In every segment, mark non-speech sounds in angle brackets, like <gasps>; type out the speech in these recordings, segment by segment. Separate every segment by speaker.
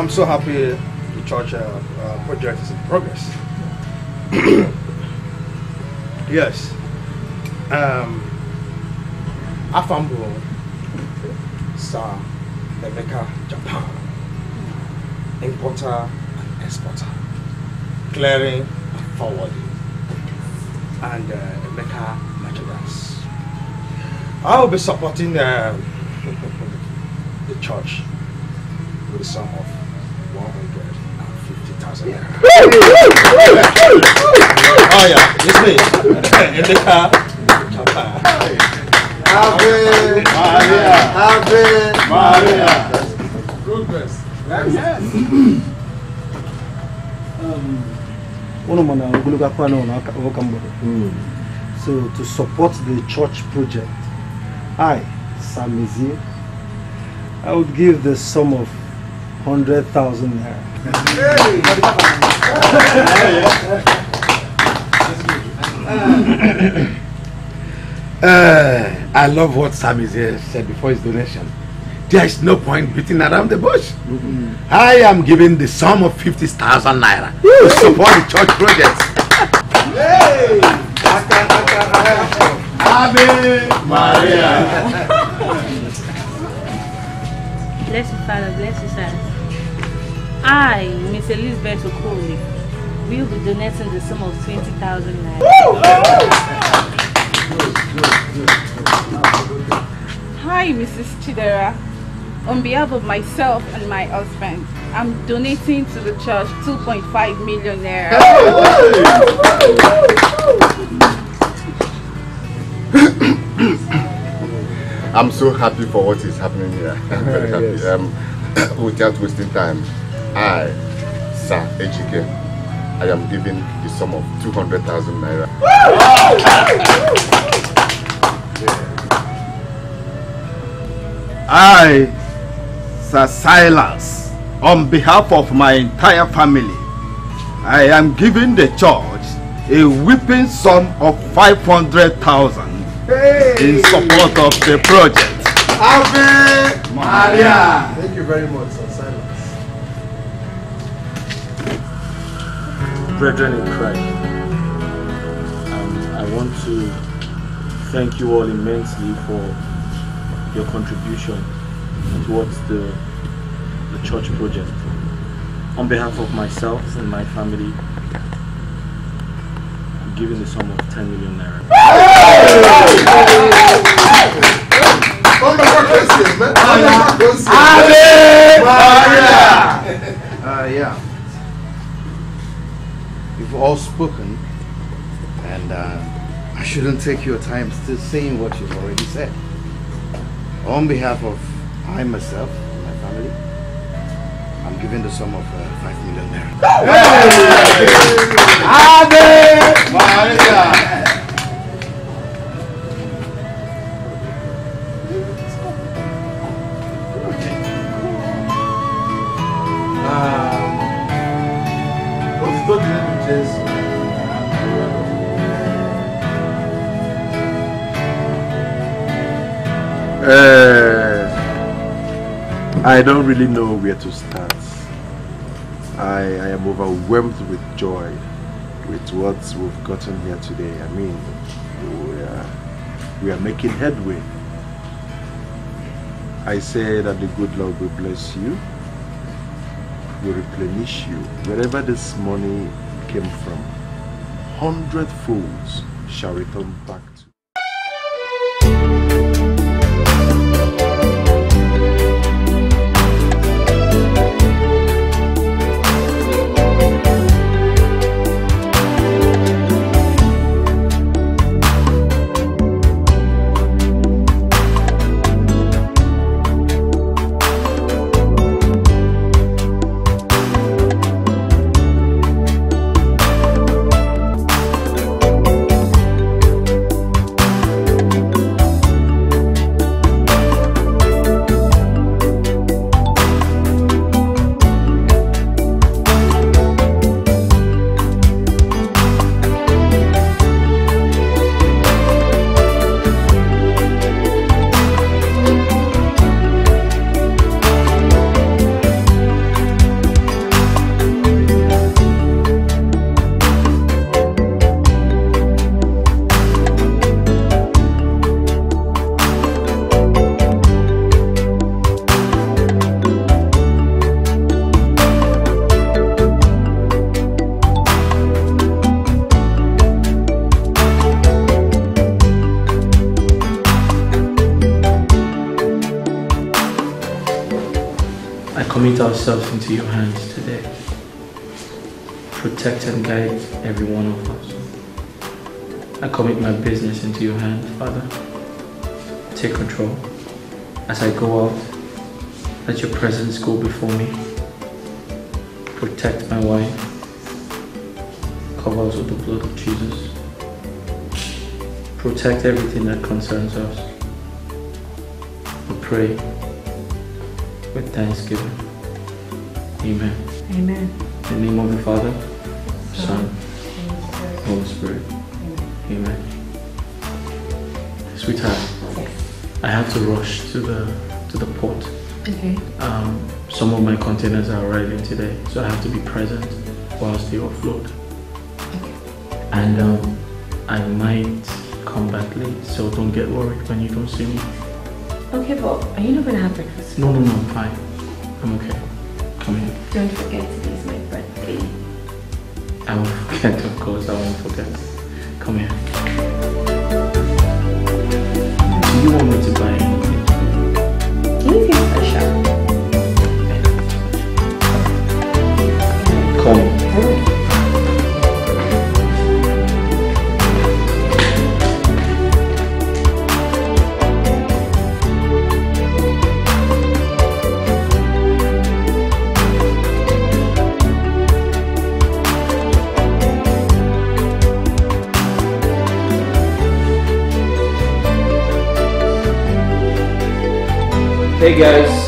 Speaker 1: I'm so happy the church uh, uh, project is in progress. <clears throat> yes. Um, Afambo, Sir Emeka Japan, importer and exporter, clearing and forwarding, and uh, Emeka merchandise. I will be supporting uh, <laughs> the church with some of 150,000 naira. oh yeah, it's me. Emeka Japan.
Speaker 2: Ave
Speaker 3: Maria. Maria.
Speaker 4: Akwa na so to support the church project i samizie i would give the sum of 100,000 naira
Speaker 3: Uh, I love what Sam is here said before his donation. There is no point beating around the bush. I am giving the sum of 50,000 naira to support the church project. Ave Maria.
Speaker 5: Bless you, Father. Bless you, Son. I, Miss Elizabeth Okoli, will be donating the sum of 20,000 naira.
Speaker 6: Hi, Mrs. Chidera. On behalf of myself and my husband, I'm donating to the church 2.5 million naira.
Speaker 7: I'm so happy for what is happening here. I'm very <laughs> happy.
Speaker 4: yes.
Speaker 7: Um, <coughs> without wasting time, I, Sir Ejike, I am giving the sum of 200,000 naira.
Speaker 8: I, Sir Silas, on behalf of my entire family, I am giving the church a whipping sum of 500,000 in support of the project.
Speaker 2: Ave
Speaker 8: Maria.
Speaker 2: Thank you very much, Sir Silas.
Speaker 9: Brethren in Christ, um, I want to thank you all immensely for your contribution towards the, the church project. On behalf of myself and my family, I'm giving the sum of 10 million naira.
Speaker 1: Uh, yeah. You've all spoken, and uh, I shouldn't take your time still saying what you've already said. On behalf of I myself and my family, I'm giving the sum of uh, 5 million naira.
Speaker 10: I don't really know where to start. I, I am overwhelmed with joy with what we've gotten here today. I mean, we are, we are making headway. I say that the good Lord will bless you, will replenish you. Wherever this money came from, hundred folds shall return back
Speaker 11: into your hands today. Protect and guide every one of us. I commit my business into your hands, Father. Take control. As I go out, let your presence go before me. Protect my wife. Cover us with the blood of Jesus. Protect everything that concerns us. We pray with thanksgiving. Amen.
Speaker 12: Amen.
Speaker 11: In the name of the Father, Son, Holy Spirit. Amen. Sweetheart, I have to rush to the to the port.
Speaker 12: Okay.
Speaker 11: Um, some of my containers are arriving today, so I have to be present whilst they offload. Okay. And um, I might come back late, so don't get worried when you don't see me.
Speaker 12: Okay, but are you not gonna have breakfast?
Speaker 11: No, no, no, I'm fine. I'm okay. Hey guys.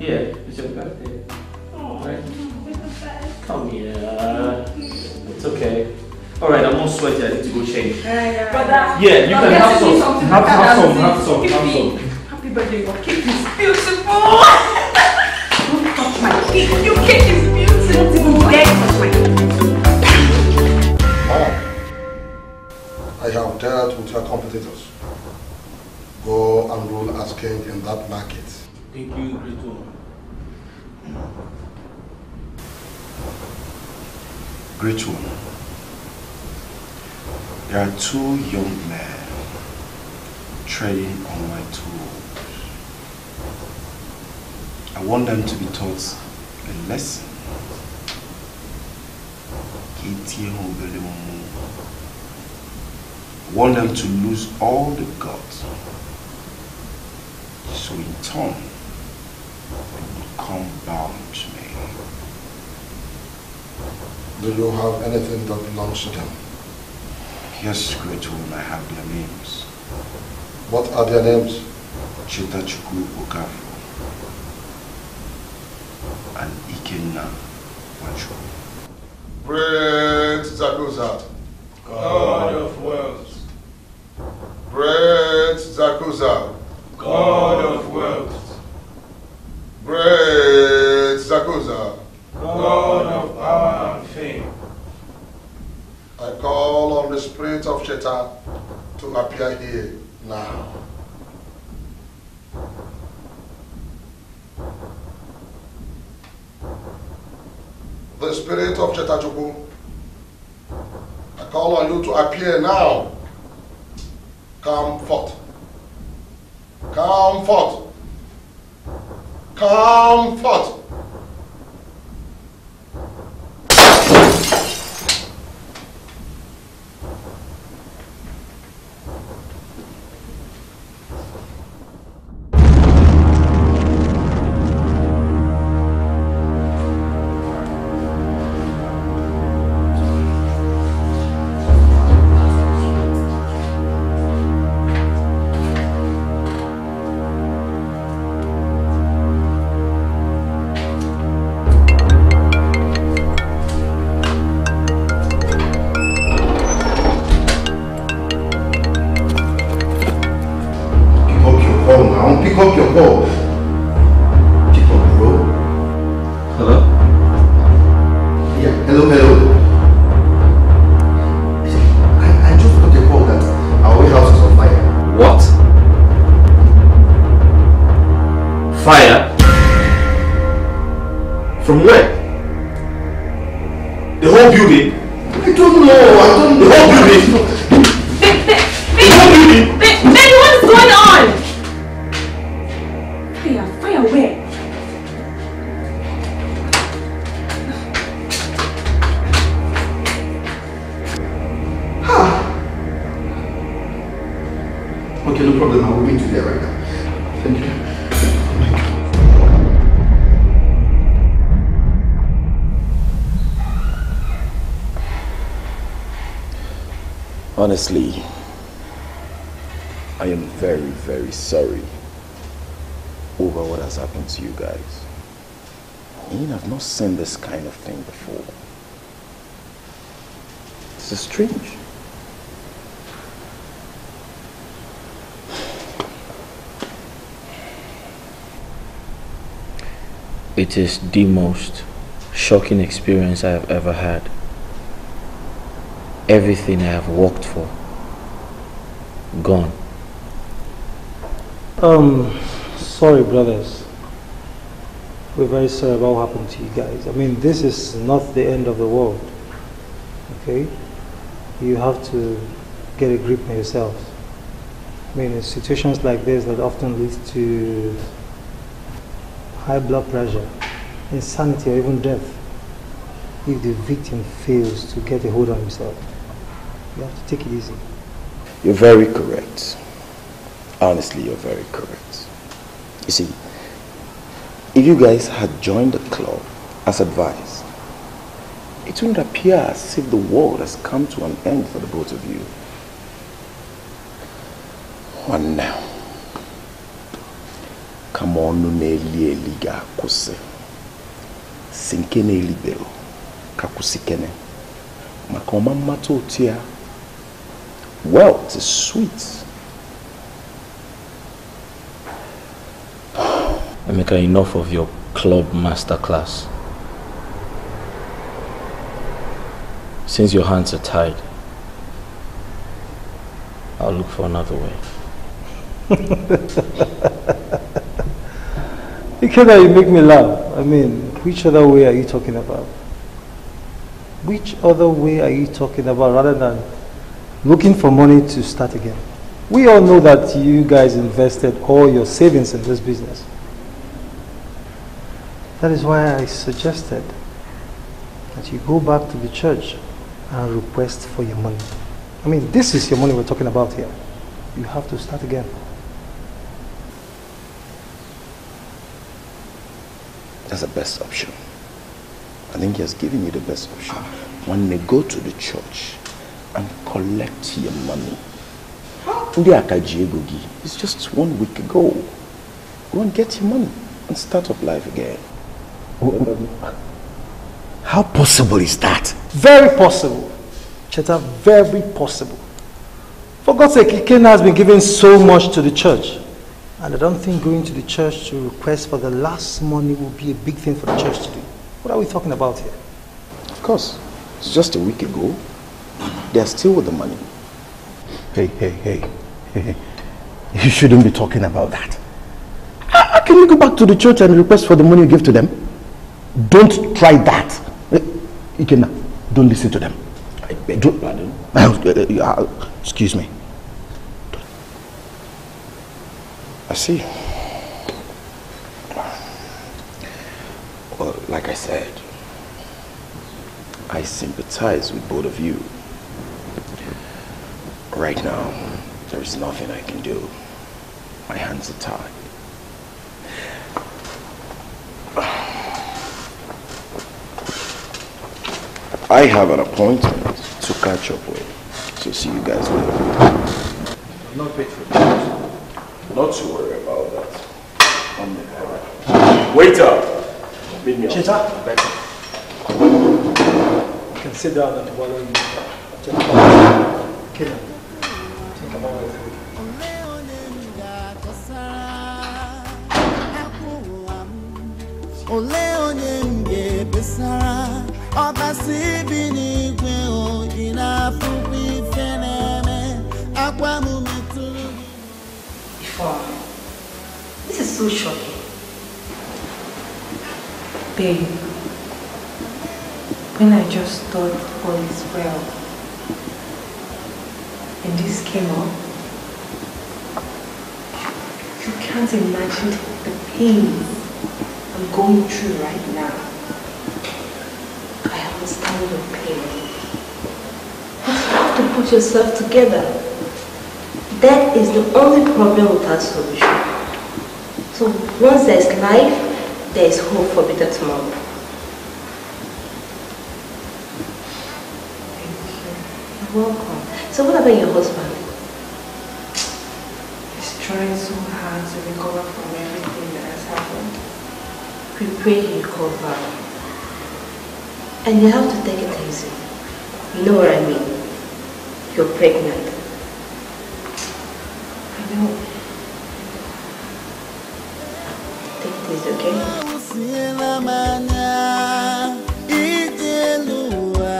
Speaker 11: Yeah, it's your birthday. Oh. Right? Come here. <laughs> It's okay. Alright, I'm all sweaty. I need to go change.
Speaker 13: Brother.
Speaker 11: Yeah, you can have some.
Speaker 13: Something
Speaker 11: Have,
Speaker 13: better
Speaker 11: have some, have some, have some.
Speaker 13: Happy birthday, your cake is beautiful. <laughs> Don't touch my cake. Your cake is beautiful. Don't even dare touch my cake.
Speaker 14: I have dealt with your competitors. Go and rule as king in that market.
Speaker 11: Thank you, great
Speaker 15: Great one. There are two young men treading on my toes. I want them to be taught a lesson. I want them to lose all the guts. So in turn, they will come bound.
Speaker 14: Do you have anything that belongs to them?
Speaker 15: Yes, great one, I have their names.
Speaker 14: What are their names?
Speaker 15: Chetachukwu Okafor and Ikenna Wacho.
Speaker 14: Great Zakuza.
Speaker 16: God of wealth,
Speaker 14: Great Zakuza.
Speaker 16: God of wealth,
Speaker 14: Great Zakuza.
Speaker 16: God of power and fame.
Speaker 14: I call on the spirit of Cheta to appear here now. The spirit of Chetachukwu, I call on you to appear now. Come forth. Come forth. Come forth.
Speaker 2: Fire?
Speaker 11: It is the most shocking experience I have ever had. Everything I have worked for, gone.
Speaker 4: Um, sorry, brothers. We're very sorry about what happened to you guys. I mean, this is not the end of the world. Okay? You have to get a grip on yourselves. I mean, situations like this that often leads to high blood pressure, insanity, or even death. If the victim fails to get a hold on himself, you have to take it easy.
Speaker 15: You're very correct. Honestly, you're very correct. You see, if you guys had joined the club as advised, it wouldn't appear as if the world has come to an end for the both of you. One now. Come on, ga-akwụsị. Si nke na-elibero ka kwụsịkene. Maka ọma mmata otu ya, wealth is sweet.
Speaker 11: Emeka, enough of your club masterclass. Since your hands are tied, I'll look for another way. <laughs>
Speaker 4: Ikenna, you make me laugh. I mean, which other way are you talking about? Which other way are you talking about rather than looking for money to start again? We all know that you guys invested all your savings in this business. That is why I suggested that you go back to the church and request for your money. I mean, this is your money we're talking about here. You have to start again.
Speaker 15: That's the best option. I think he has given you the best option. When they go to the church and collect your money. It's just one week ago. Go and get your money and start up life again.
Speaker 17: How possible is that?
Speaker 4: Very possible. Cheta, very possible. For God's sake, Ikenna has been giving so much to the church. And I don't think going to the church to request for the last money will be a big thing for the church to do. What are we talking about here?
Speaker 15: Of course. It's just a week ago. They are still with the money.
Speaker 17: Hey, hey, hey. hey. <laughs> You shouldn't be talking about that. How how can you go back to the church and request for the money you give to them? Don't try that. Eh, Ikenna, don't listen to them.
Speaker 15: I beg
Speaker 17: your
Speaker 15: pardon. <laughs>
Speaker 17: Uh, uh, uh, excuse me.
Speaker 15: I see. Well, like I said, I sympathize with both of you. Right now, there is nothing I can do. My hands are tied. I have an appointment to catch up with. So see you guys later.
Speaker 2: Not paid for it. Not to worry about that. I'm the guy. Waiter! Meet me
Speaker 4: Cheta.
Speaker 2: outside.
Speaker 4: You can sit down and while you Ikenna, think about what I told you.
Speaker 18: olee onye m ga-ebesara ọbasi bi
Speaker 12: so shocking. Babe, when I just thought all is well, and this came up, you can't imagine the pain I'm going through right now. I understand your pain. But you have to put yourself together.
Speaker 19: That is the only problem without solution. So once there's life, there is hope for better tomorrow. You're welcome. So what about your husband?
Speaker 12: He's trying so hard to recover from everything that has happened.
Speaker 19: We pray he recover. And you have to take it easy. You know what I mean? You're pregnant.
Speaker 12: I know.
Speaker 18: Siela m anya ije elu ụwa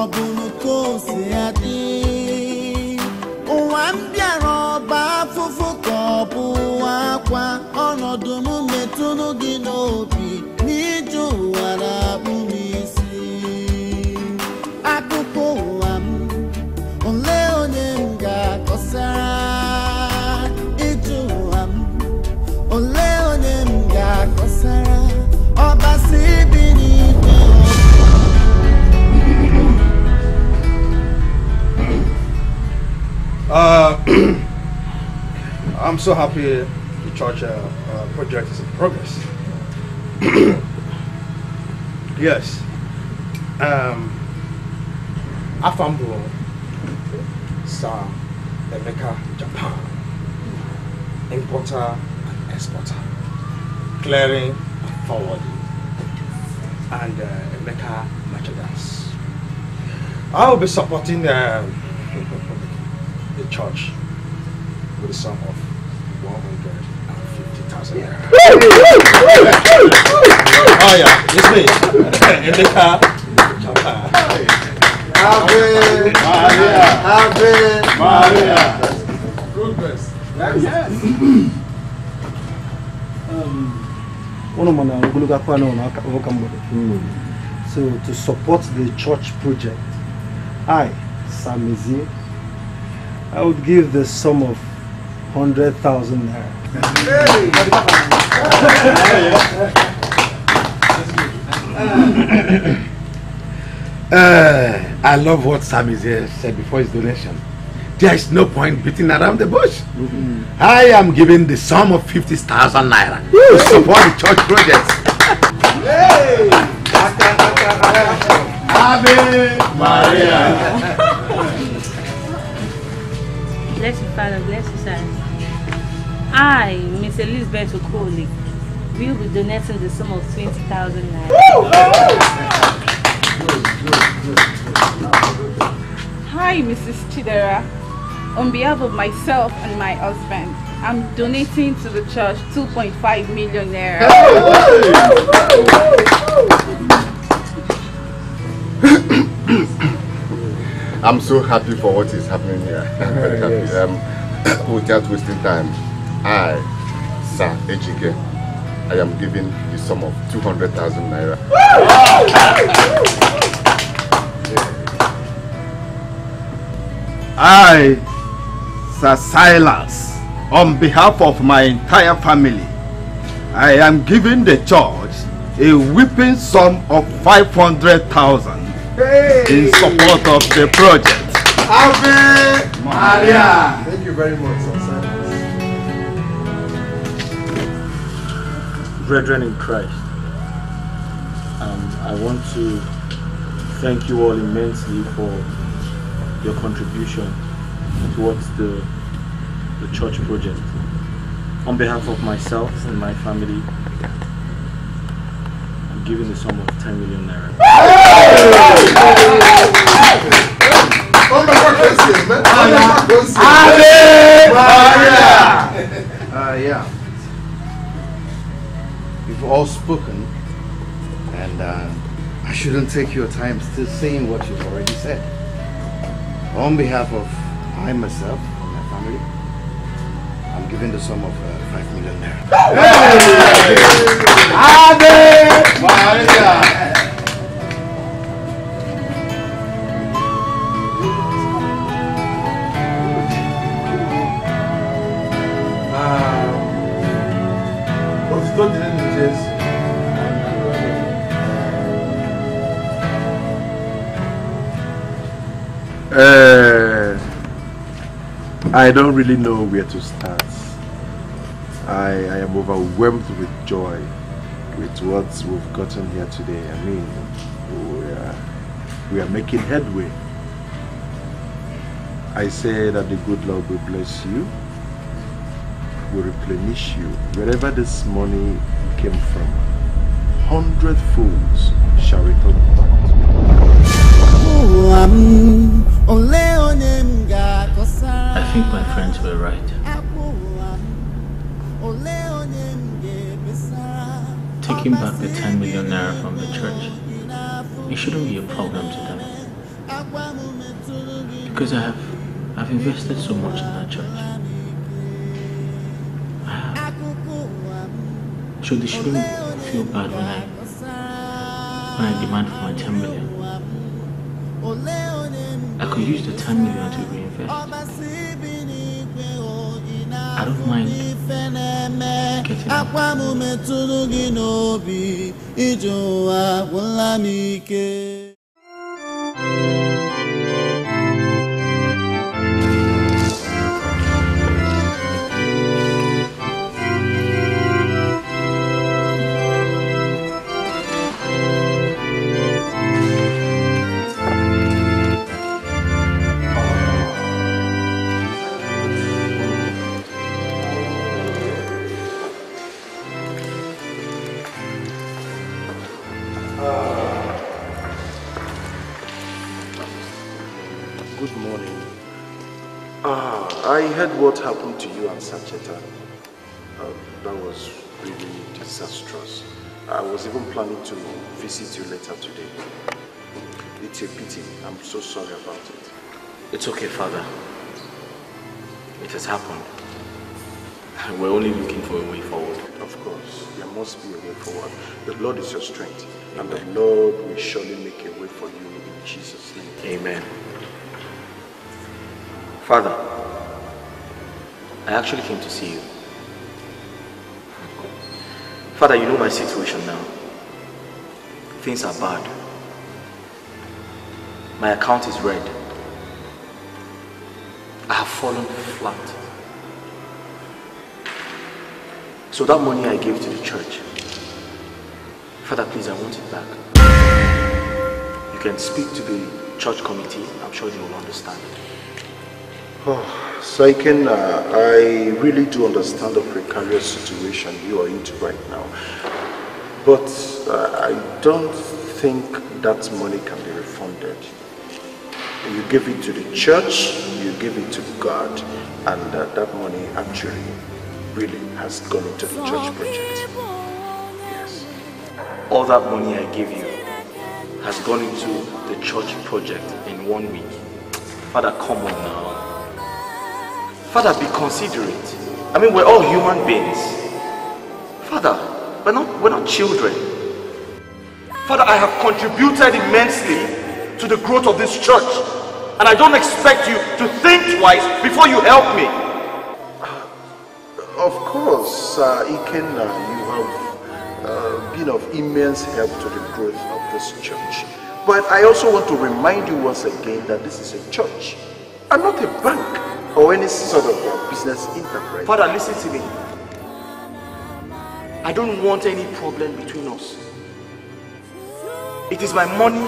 Speaker 18: ọ bụ n'uko si adị. Ụwa m bịara ọba afụfụ ka ọ bụ akwa ọnọdụ m metụrụ
Speaker 1: Uh, <clears throat> I'm so happy the church uh, uh, project is in progress. <clears throat> yes. Um, Afambo, Sir Emeka, Japan, importer and exporter, clearing and forwarding, and uh, Emeka merchandise. I will be supporting um, <laughs> the church with a sum of 150,000 naira. <laughs> oh yeah, it's me. Emeka Japan.
Speaker 18: Ave Maria. Ave
Speaker 1: Maria.
Speaker 18: Progress.
Speaker 1: One of my ogologo akwa na ụlọ ụka. So to support the church project, I, Samizi, I would give the sum of 100,000 naira.
Speaker 3: Uh, I love what Sam is here said before his donation. There is no point beating around the bush. I am giving the sum of 50,000 naira to support the church project.
Speaker 20: Ave Maria.
Speaker 5: Bless you, Father. Bless you, Son. I, Miss Elizabeth Okoli, will be donating the sum of 20,000 naira.
Speaker 6: Hi, Mrs. Chidera. On behalf of myself and my husband, I'm donating to the church 2.5 million naira.
Speaker 7: I'm so happy for what is happening here. I'm very happy. Um, <coughs> without wasting time, I, Sir Ejike, I am giving the sum of 200,000 naira.
Speaker 8: I, Sir Silas, on behalf of my entire family, I am giving the church a whipping sum of 500,000 in support of the project.
Speaker 18: Ave
Speaker 8: Maria.
Speaker 18: Thank you very much, Sir
Speaker 9: Brethren in Christ, um, I want to thank you all immensely for your contribution towards the, the church project. On behalf of myself and my family, I'm giving the sum of 10 million naira.
Speaker 2: Uh, yeah. You've all spoken, and uh, I shouldn't take your time still saying what you've already said. On behalf of I myself and my family, I'm giving the sum of uh, 5 million
Speaker 10: there. Hey! Uh, I don't really know where to start. I, I am overwhelmed with joy with what we've gotten here today. I mean, we are, we are making headway. I say that the good Lord will bless you, will replenish you. Wherever this money came from, hundred fools shall return back to you.
Speaker 21: ụwa m ole onye m ga-akọsara
Speaker 9: I think my friends were right. Taking back the 10 million naira from the church, it shouldn't be a problem to them. Because I have, I've invested so much in that church. So they shouldn't feel bad when I, when I demand for my 10 million. I could use the 10 million to reinvest. I don't mind getting out.
Speaker 21: akwa m metụrụ gị n'obi ije ụwa gwụla m ike
Speaker 10: I'm so sorry about it.
Speaker 9: It's okay, Father. It has happened. <laughs> We're only looking for a way forward.
Speaker 10: Of course, there must be a way forward. The Lord is your strength, and the Lord will surely make a way for you in Jesus' name.
Speaker 9: Amen. Father, I actually came to see you. Father, you know my situation now. Things are bad. My account is red. I have fallen flat. So that money I gave to the church, Father, please, I want it back. You can speak to the church committee. I'm sure they will understand.
Speaker 10: Oh, Saiken, uh, I really do understand the precarious situation you are into right now. But uh, I don't think that money can be refunded. You give it to the church, you give it to God, and uh, that money actually really has gone into the church project. Yes.
Speaker 9: All that money I gave you has gone into the church project in one week. Father, come on now. Father, be considerate. I mean, we're all human beings. Father, we're not, we're not children. Father, I have contributed immensely to the growth of this church. And I don't expect you to think twice before you help me.
Speaker 10: Of course, uh, Ikenna, you have uh, been of immense help to the growth of this church. But I also want to remind you once again that this is a church and not a bank or any sort of business enterprise.
Speaker 9: Father, listen to me. I don't want any problem between us. It is my money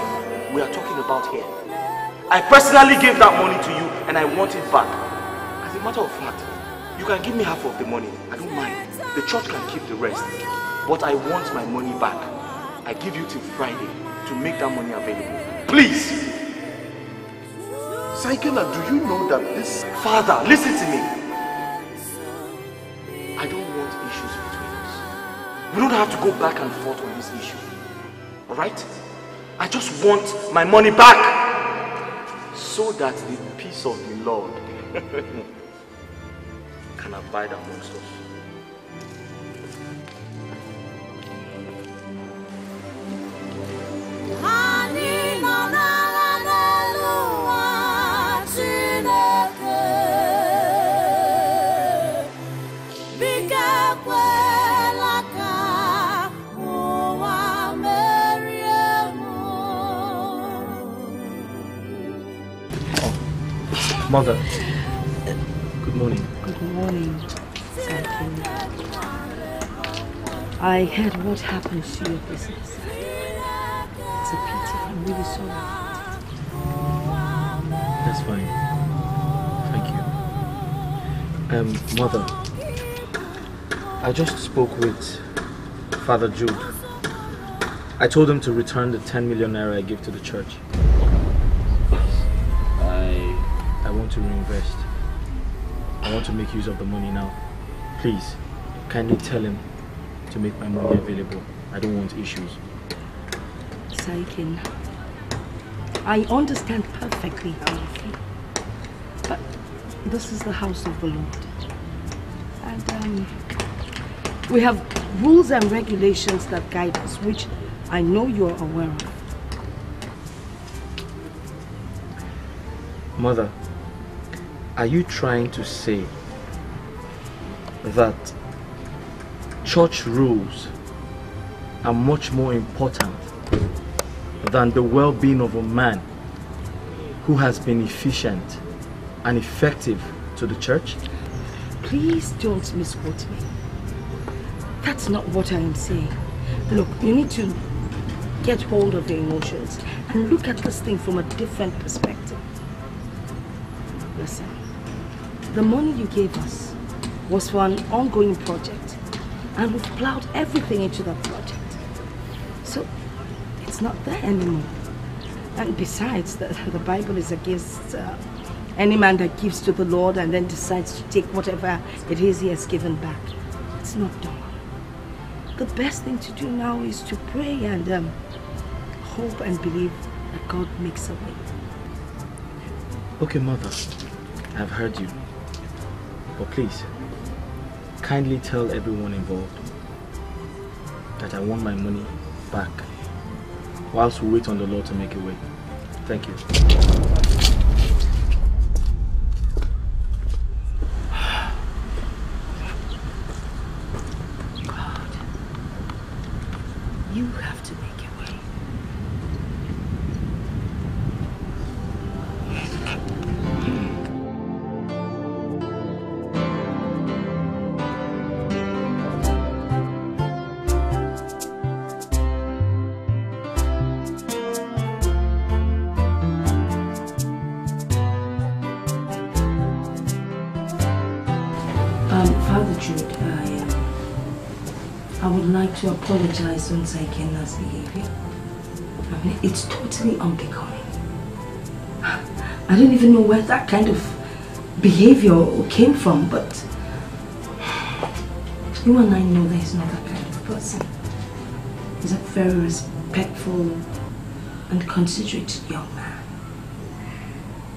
Speaker 9: we are talking about here. I personally gave that money to you and I want it back. As a matter of fact, you can give me half of the money. I don't mind. The church can keep the rest. But I want my money back. I give you till Friday to make that money available. Please.
Speaker 10: Sir Ikenna, do you know that this...
Speaker 9: Father, listen to me. I don't want issues between us. We don't have to go back and forth on this issue. Alright? I just want my money back. So that the peace of the Lord <laughs> can abide amongst us.
Speaker 21: Anyị
Speaker 9: Mother, good morning.
Speaker 13: Good morning, Saikin. I heard what happened to your business. It's a pity. I'm really sorry.
Speaker 9: That's fine. Thank you. Um, Mother, I just spoke with Father Jude. I told him to return the 10 million naira I gave to the church. Want to reinvest. I want to make use of the money now. Please, kindly tell him to make my money available. I don't want issues.
Speaker 13: Saikin, I understand perfectly how you feel. But this is the house of the Lord. And um, we have rules and regulations that guide us, which I know you're aware of.
Speaker 9: Mother, are you trying to say that church rules are much more important than the well-being of a man who has been efficient and effective to the church?
Speaker 13: Please don't misquote me. That's not what I am saying. Look, you need to get hold of your emotions and look at this thing from a different perspective. Listen, the money you gave us was for an ongoing project and we've plowed everything into that project. So it's not there anymore. And besides, the, <laughs> the Bible is against uh, any man that gives to the Lord and then decides to take whatever it is he has given back. It's not done. The best thing to do now is to pray and um, hope and believe that God makes a way.
Speaker 9: Okay, Mother, I've heard you. But please, kindly tell everyone involved that I want my money back whilst we wait on the Lord to make a way. Thank you. <sighs>
Speaker 13: God, You have like to apologize on Sir Ikenna's behavior. I mean, it's totally unbecoming. I don't even know where that kind of behavior came from, but you and I know that he's not that kind of person. He's a very respectful and considerate young man.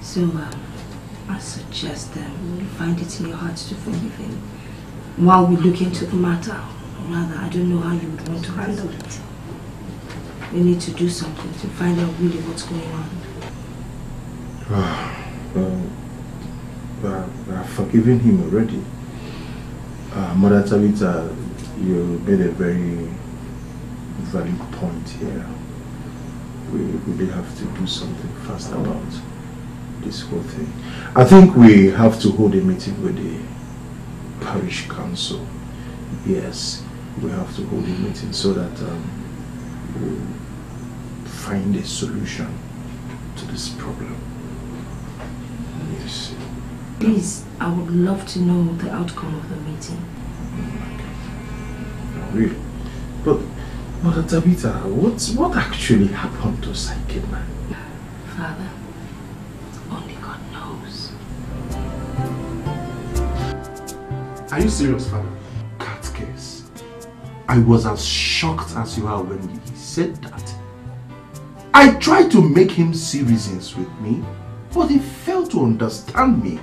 Speaker 13: So, um, I suggest um, you find it in your heart to forgive him while we look into the matter. Rather, I don't know how you would want to handle it. We need to do something to find out really what's going on.
Speaker 10: well, I've forgiven him already. Uh, Mother Tabitha, you made a very valid point here. We really have to do something fast about this whole thing. I think we have to hold a meeting with the parish council. Yes, we have to hold a meeting so that um, we'll find a solution to this problem. Yes.
Speaker 13: Please, I would love to know the outcome of the meeting.
Speaker 10: Really? But, Mother Tabitha, what's, what actually happened to Psychic Man?
Speaker 13: Father, only God knows.
Speaker 17: Are you serious, father?
Speaker 10: I was as shocked as you are when he said that. I tried to make him see reasons with me, but he failed to understand me.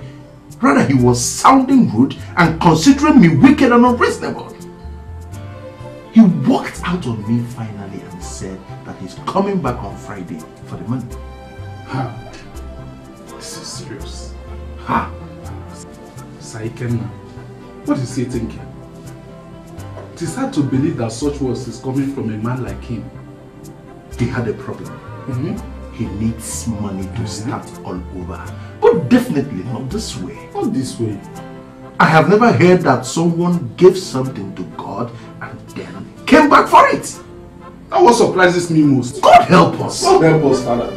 Speaker 10: Rather, he was sounding rude and considering me wicked and unreasonable. He walked out on me finally and said that he's coming back on Friday for the money.
Speaker 17: Ha! This is serious.
Speaker 10: Ha!
Speaker 17: Sir Ikenna, what is he thinking? It is hard to believe that such words is coming from a man like him.
Speaker 10: He had a problem.
Speaker 17: Mm -hmm.
Speaker 10: he needs money to start all over. But definitely not this way.
Speaker 11: Not this way.
Speaker 10: I have never heard that someone gave something to God and then came back for it.
Speaker 11: That what surprises me most.
Speaker 10: God help us.
Speaker 11: God help us, Father.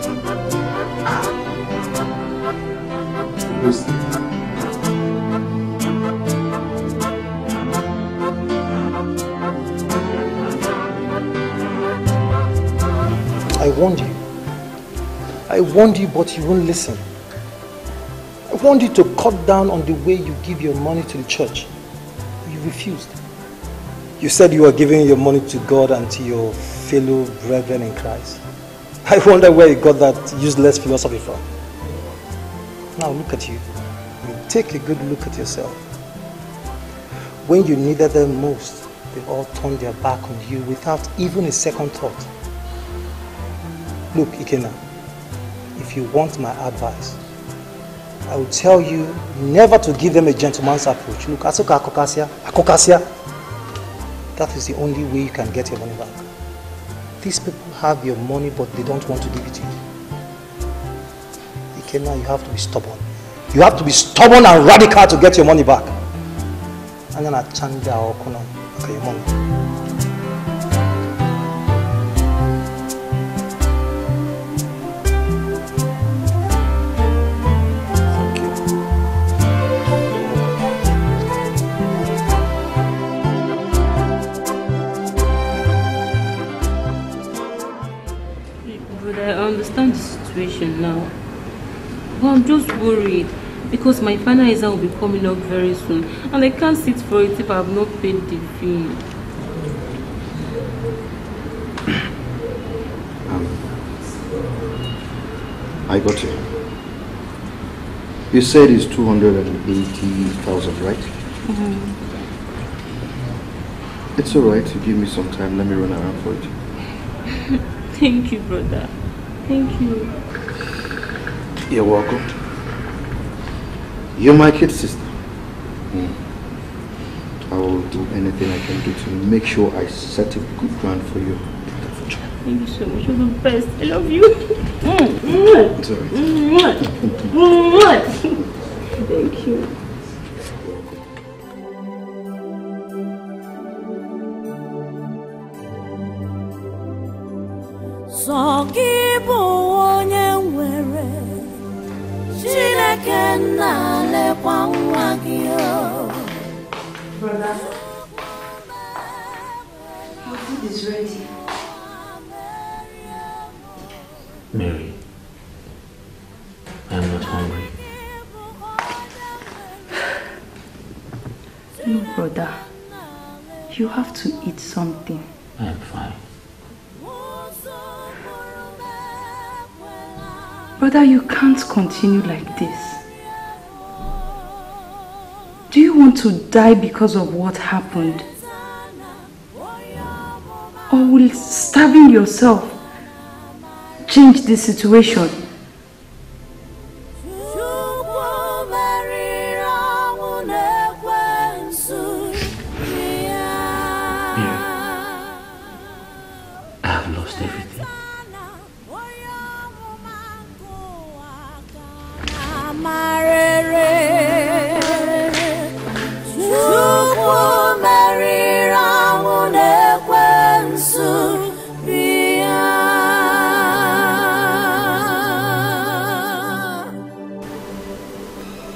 Speaker 4: I warned you. I warned you, but you won't listen. I warned you to cut down on the way you give your money to the church. You refused. You said you were giving your money to God and to your fellow brethren in Christ. I wonder where you got that useless philosophy from. Now look at you. take a good look at yourself. When you needed them most, they all turned their back on you without even a second thought. Look, Ikenna, if you want my advice, I will tell you never to give them a gentleman's approach. Look, Asuka Akokasia, Akokasia, that is the only way you can get your money back. These people have your money, but they don't want to give it to you. Ikenna, you have to be stubborn. You have to be stubborn and radical to get your money back. And then I change our okay, your money.
Speaker 5: Situation now. But I'm just worried because my final exam will be coming up very soon and I can't sit for it if I have not paid the fee.
Speaker 2: I got you. You said it's 280,000, right?
Speaker 5: Mhm.
Speaker 2: It's alright, you give me some time, let me run around for it. <laughs>
Speaker 5: Thank you, brother. Thank you.
Speaker 2: You're welcome. You're my kid sister. Mm. I will do anything I can do to make sure I set a good plan for you.
Speaker 5: Thank you so much. You're the best. I love you. Mm.
Speaker 2: It's alright.
Speaker 5: Mwah. Mwah. <laughs> Thank you.
Speaker 12: You can't continue like this. Do you want to die because of what happened? Or will starving yourself change the situation?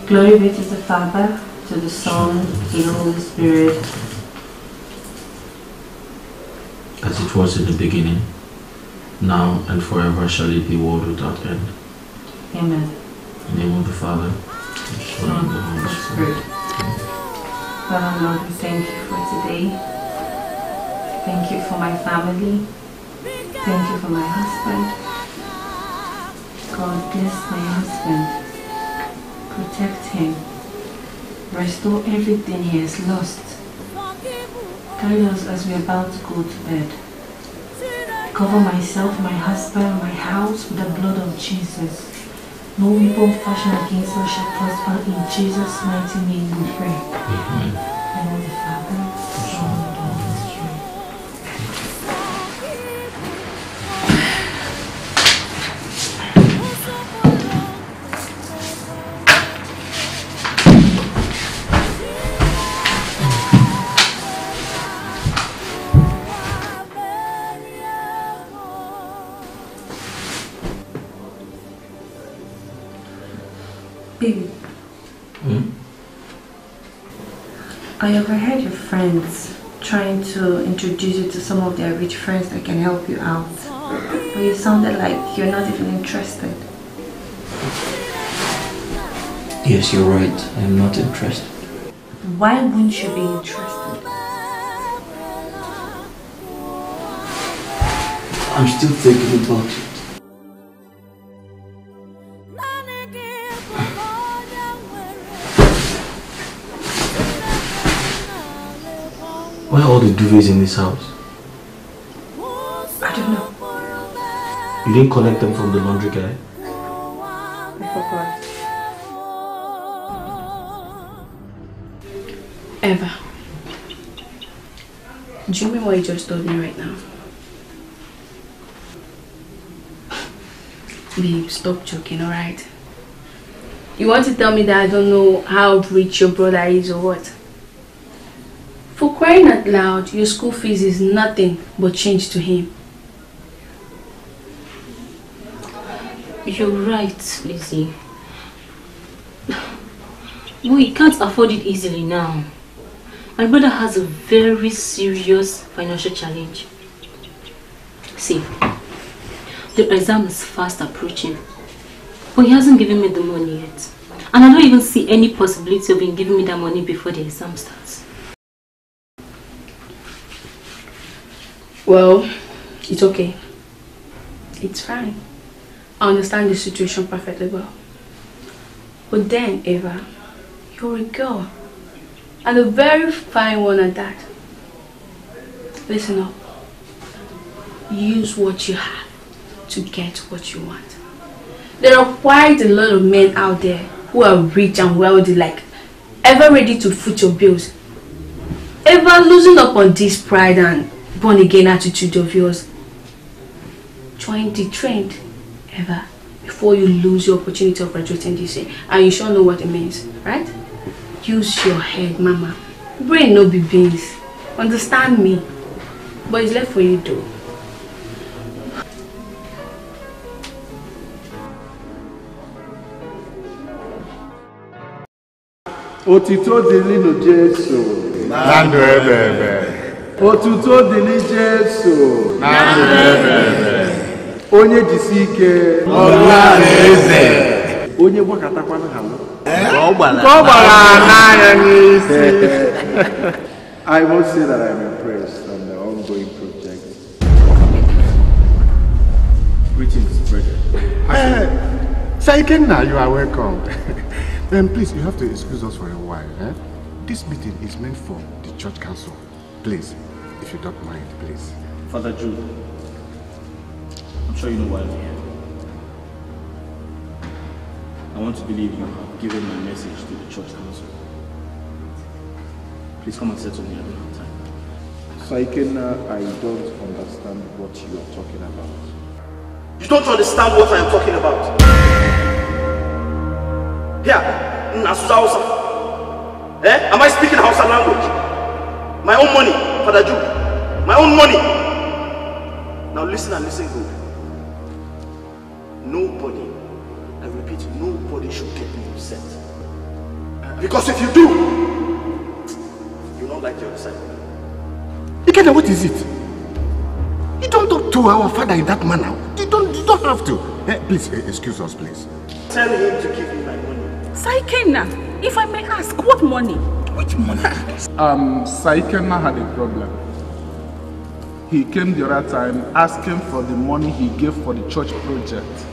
Speaker 12: Glory be to the Father, to the Son, to the Holy Spirit.
Speaker 11: As it was in the beginning, now and forever shall it be world without end.
Speaker 12: Amen.
Speaker 11: In the name of the Father, the Son, and the Holy Spirit.
Speaker 12: Father Lord, we thank you for today. Thank you for my family. Thank you for my husband. God bless my husband. Protect him. Restore everything he has lost. Guide us as we are about to go to bed. Cover myself, my husband, my house with the blood of Jesus. No weapon fashioned against us shall prosper. In Jesus' mighty name we pray.
Speaker 11: Amen.
Speaker 22: I overheard your friends trying to introduce you to some of their rich friends that can help you out. But you sounded like you're not even interested.
Speaker 1: Yes, you're right. I am not interested.
Speaker 22: Why wouldn't you be interested?
Speaker 1: I'm still thinking about it. Are all the duvets in this house?
Speaker 22: I don't know.
Speaker 1: You didn't collect them from the laundry guy?
Speaker 22: I forgot. Eva, do you mean what you just told me right now? Babe, stop joking, alright? You want to tell me that I don't know how rich your brother is or what? Crying out loud, your school fees is nothing but change to him.
Speaker 19: You're right, Lizzie. <sighs> We can't afford it easily now. My brother has a very serious financial challenge. See, the exam is fast approaching, but he hasn't given me the money yet. And I don't even see any possibility of him giving me that money before the exam starts.
Speaker 22: Well, it's okay. It's fine. I understand the situation perfectly well. But then, Eva, you're a girl. And a very fine one at that. Listen up. Use what you have to get what you want. There are quite a lot of men out there who are rich and wealthy, like ever ready to foot your bills. Ever losing up on this pride and born again attitude of yours. Join the trend ever before you lose your opportunity of graduating this year. And you sure know what it means, right? Use your head, mama. Brain no be beans. Understand me. But it's left for you though.
Speaker 10: Otito dịrịnụ Jesu.
Speaker 3: Na ndụ ebe ebe.
Speaker 10: Otuto dịrị Jesu.
Speaker 3: Na ndụ ebe ebe.
Speaker 10: Onye jisi ike.
Speaker 3: Alaeze.
Speaker 10: Onye gbakọtakwana ha
Speaker 3: ọ gbara
Speaker 10: n'anya n'isi. <laughs> I must say that I am impressed on the ongoing project.
Speaker 9: Greetings, brethren.
Speaker 7: Uh, Saikenna, you are welcome. <laughs> then please, you have to excuse us for a while. Eh? This meeting is meant for the church council. Please, if you don't mind, please.
Speaker 9: Father Jude, I'm sure you know why I'm here. I want to believe you have given my message to the church council. Please come and settle me. I don't have time.
Speaker 10: Sir Ikenna, I don't understand what you are talking about.
Speaker 1: You don't understand what I am talking about. Here, in Asusa Hausa. Eh? Am I speaking Hausa language? My own money, Father Jude. My own money. Now listen and listen good. Nobody, I repeat, nobody should get me upset. Because if you do, you don't like the other side.
Speaker 7: Ikeda, what is it? You don't talk to our father in that manner. You don't, you don't have to. Eh, please, eh, excuse us, please.
Speaker 1: Tell him to give me my money.
Speaker 23: Saikenna, if I may ask, what money?
Speaker 7: Which money?
Speaker 3: Um, Saikenna had a problem. He came the other time asking for the money he gave for the church project.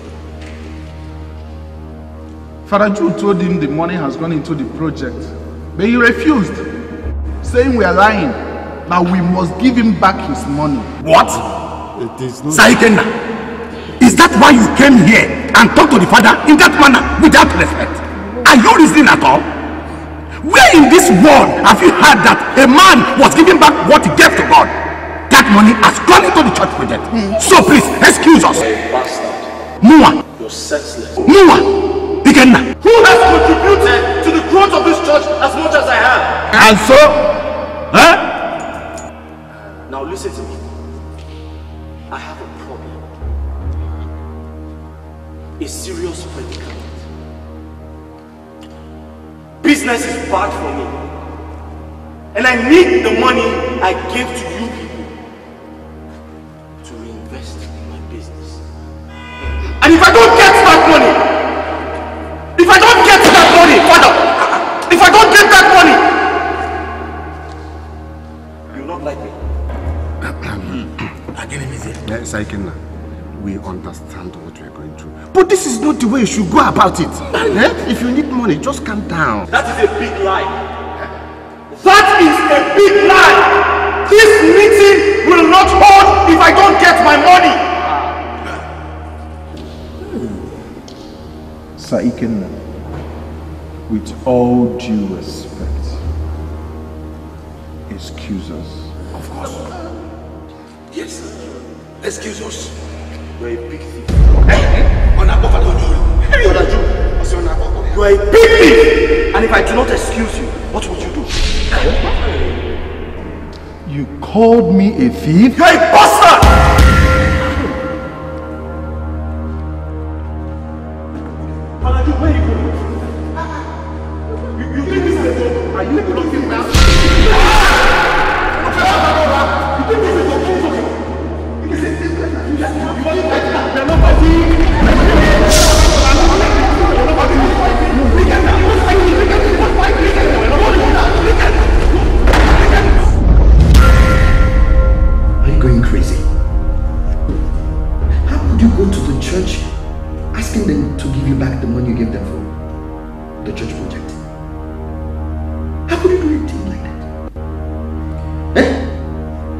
Speaker 3: Father Jude told him the money has gone into the project, but he refused, saying we are lying, that we must give him back his money.
Speaker 17: What?
Speaker 3: It is not.
Speaker 17: Saikenna, is that why you came here and talked to the father in that manner without respect? Are you listening at all? Where in this world have you heard that a man was giving back what he gave to God? That money has gone into the church project. Hmm. So please, excuse us. Mua,
Speaker 1: You're senseless.
Speaker 17: Mua, Ikenna.
Speaker 1: Who has contributed to the growth of this church as much as I have?
Speaker 17: And so, huh?
Speaker 1: Now listen to me. I have a problem. A serious predicament. Business is bad for me. And I need the money I gave to you people to reinvest in my business. And if I don't get that money, if I don't get that money, father, if I don't get that money, you will not like me.
Speaker 7: Yes, I can. We understand what. But this is not the way you should go about it. Eh? If you need money, just calm down.
Speaker 1: That is a big lie. That is a big lie. This meeting will not hold if I don't get my money.
Speaker 10: Sir Ikenna, with all due respect, excuse us.
Speaker 17: Of course. Yes. Excuse us.
Speaker 1: You're a big thief.
Speaker 17: On a buffer on you.
Speaker 1: You are a big thief. And if I do not excuse you, what would you do?
Speaker 10: You called me a thief?
Speaker 1: You're a bastard!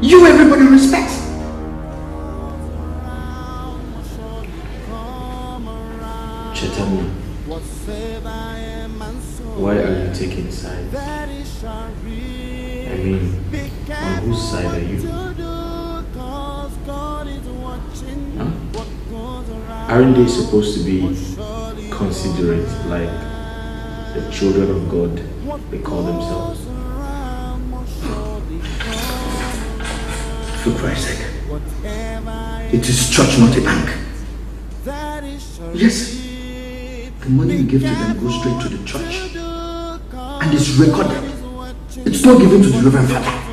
Speaker 1: You
Speaker 2: everybody respects.
Speaker 11: Chetan, why are you taking sides? I mean, on whose side are you? Huh? Aren't they supposed to be considerate like the children of God they call themselves?
Speaker 2: For Christ's sake. It is church, not a bank. Yes. The money you give to them goes straight to the church. And it's recorded. It's not given to the Reverend Father.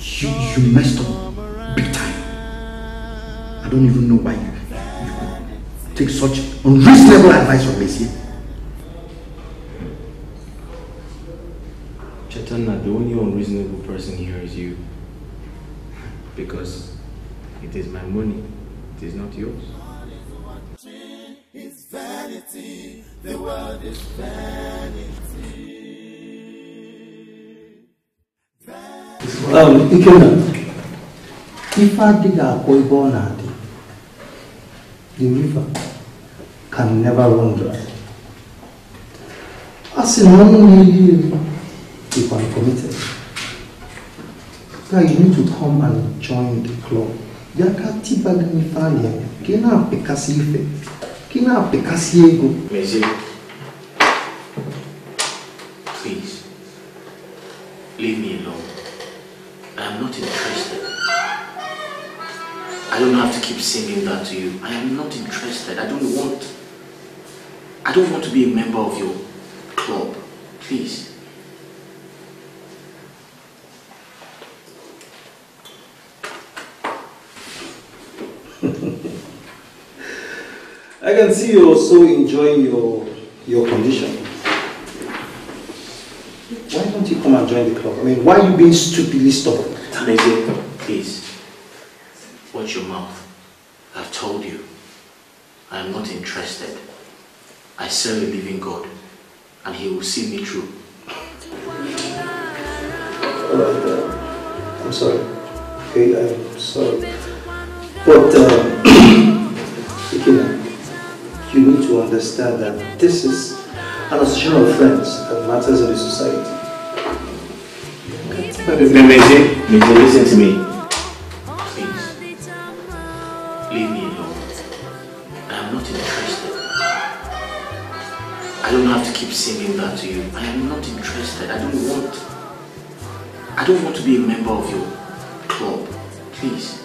Speaker 2: You, you messed up big time. I don't even know why you, you take such unreasonable advice from Messi.
Speaker 11: Chetana, the only unreasonable person here is you. Because it is my money, it is not yours.
Speaker 24: It's vanity. The world is vanity.
Speaker 4: Um, Ikenna, ife adịghị akwụ ebe ọ na-adị. The river can never run dry. A sị na ọnụ na-eyi elu committed. Guy, you need to come and join the club. Ya ka tiba gị n'ife a na-eme, ka ị na-apịkasị ife, ka ị na-apịkasị ego.
Speaker 11: Mezie, please, leave me alone. I am not interested. I don't have to keep singing that to you. I am not interested. I don't want. I don't want to be a member of your club. Please.
Speaker 4: I can see you're also enjoying your your condition. Why don't you come and join the club? I mean, why are you being stupidly stubborn?
Speaker 11: Mezie, please, watch your mouth. I've told you, I am not interested. I serve a living God, and He will see me through.
Speaker 4: Alright, uh, I'm sorry. Okay, I'm sorry. But, uh, you need to understand that this is an association of friends that matters in the society.
Speaker 11: Mezie, Mezie, listen to me. Please, leave me alone. I am not interested. I don't have to keep singing that to you. I am not interested. I don't want. I don't want to be a member of your club. Please.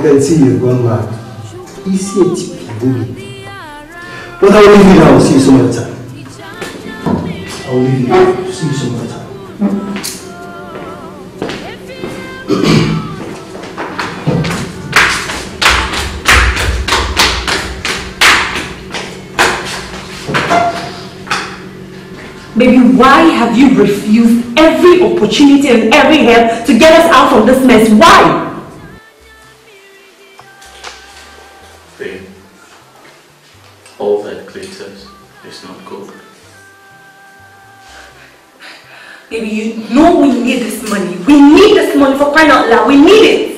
Speaker 4: I can see you've gone mad. Tip boogie. But I will leave you now. See you some other time. I will leave you. I'll see you some other time.
Speaker 13: Baby, why have you refused every opportunity and every help to get us out from this mess? Why? We need this money for crying out loud. We need it.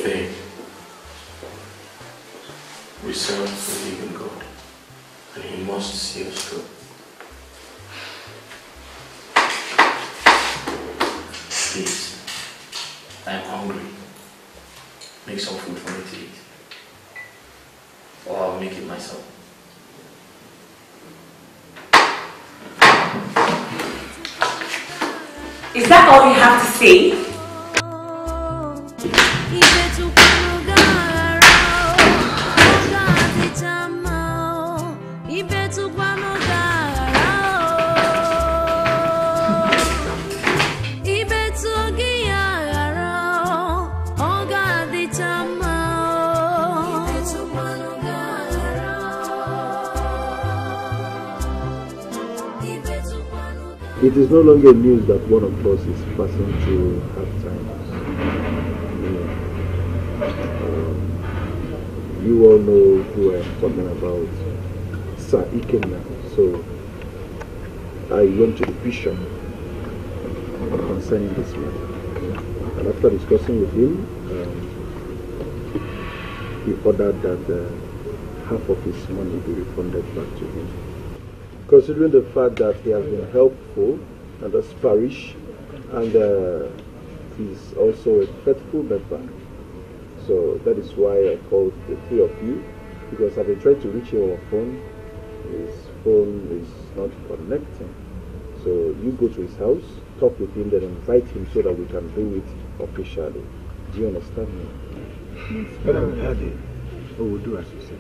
Speaker 10: No longer news that one of us is passing through hard times. Um, you all know who I'm talking about, Sir Ikenna. So I went to the bishop concerning this matter. And after discussing with him, um, he ordered that uh, half of his money be refunded back to him considering the fact that he has been helpful in this parish and uh, he's also a faithful member. So that is why I called the three of you because I've been trying to reach him on phone. His phone is not connecting. So you go to his house, talk with him, then invite him so that we can do it officially. Do you understand me?
Speaker 25: Madam Daddy, oh, we'll do as you say.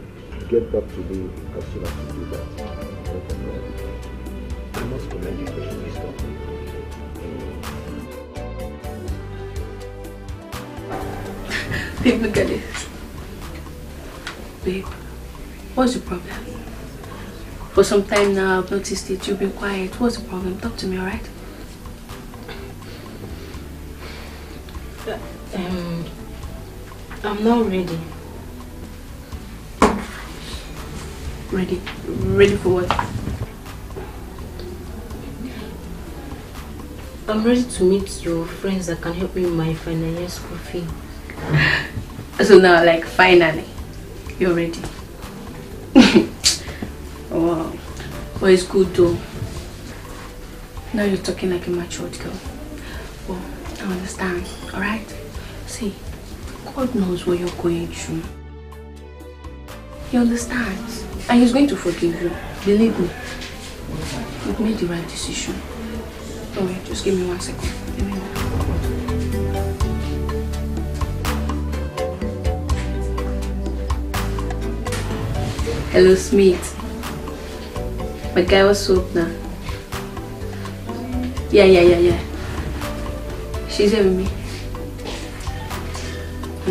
Speaker 10: Get back to me as soon as you do that.
Speaker 25: I must commend you for your wisdom.
Speaker 22: Babe, look at this. Babe, what's the problem? For some time now, I've noticed that you've been quiet. What's the problem? Talk to me, alright?
Speaker 19: Um, I'm not ready.
Speaker 22: Ready? Ready for what?
Speaker 19: I'm ready to meet your friends that can help me with my final year school fee.
Speaker 22: So now, like, finally, you're ready. <laughs> wow. Well, it's good though. Now you're talking like a matured girl. Well, I understand, alright? See, God knows what you're going through. He understands. And he's going to forgive you. Believe me. You've made the right decision. Don't worry, just give me one second. Give me. Hello, Smith. My guy was soap now. Yeah, yeah, yeah, yeah. She's here with me.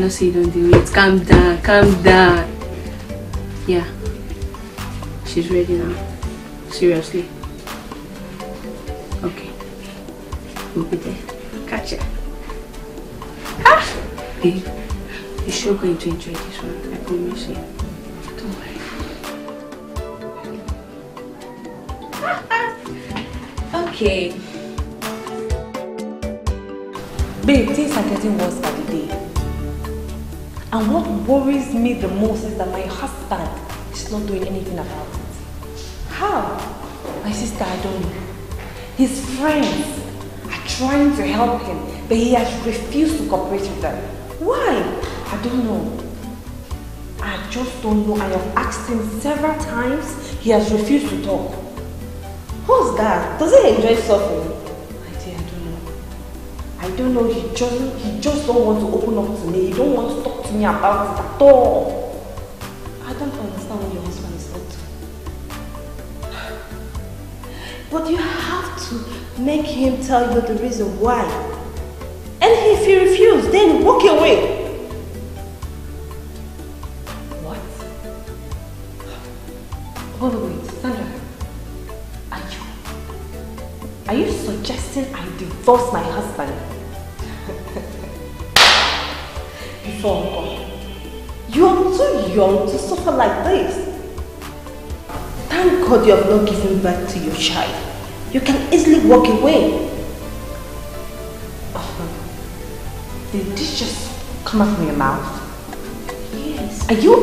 Speaker 22: Know see you don't do it. Calm down, calm down. Yeah. She's ready now. Seriously. Okay. We'll be there. Catch ya. Ah! Babe, you're sure going to enjoy this one. I promise you.
Speaker 13: Okay. Babe, things are getting worse by the day. And what worries me the most is that my husband is not doing anything about it. How? My sister, I don't know. His friends are trying to help him, but he has refused to cooperate with them. Why? I don't know. I just don't know. I have asked him several times. He has refused to talk. That? Does he enjoy suffering? I dear, I don't know. I don't know. He just he just don't want to open up to me. He don't want to talk to me about it at all. I don't understand what your husband is up to. But you have to make him tell you the reason why. And if he refuses, then walk away. Divorce my husband? Before Uncle, you are too young to suffer like this. Thank God you have not given birth to your child. You can easily walk away. Oh, did this just come out from your mouth? Yes. Are you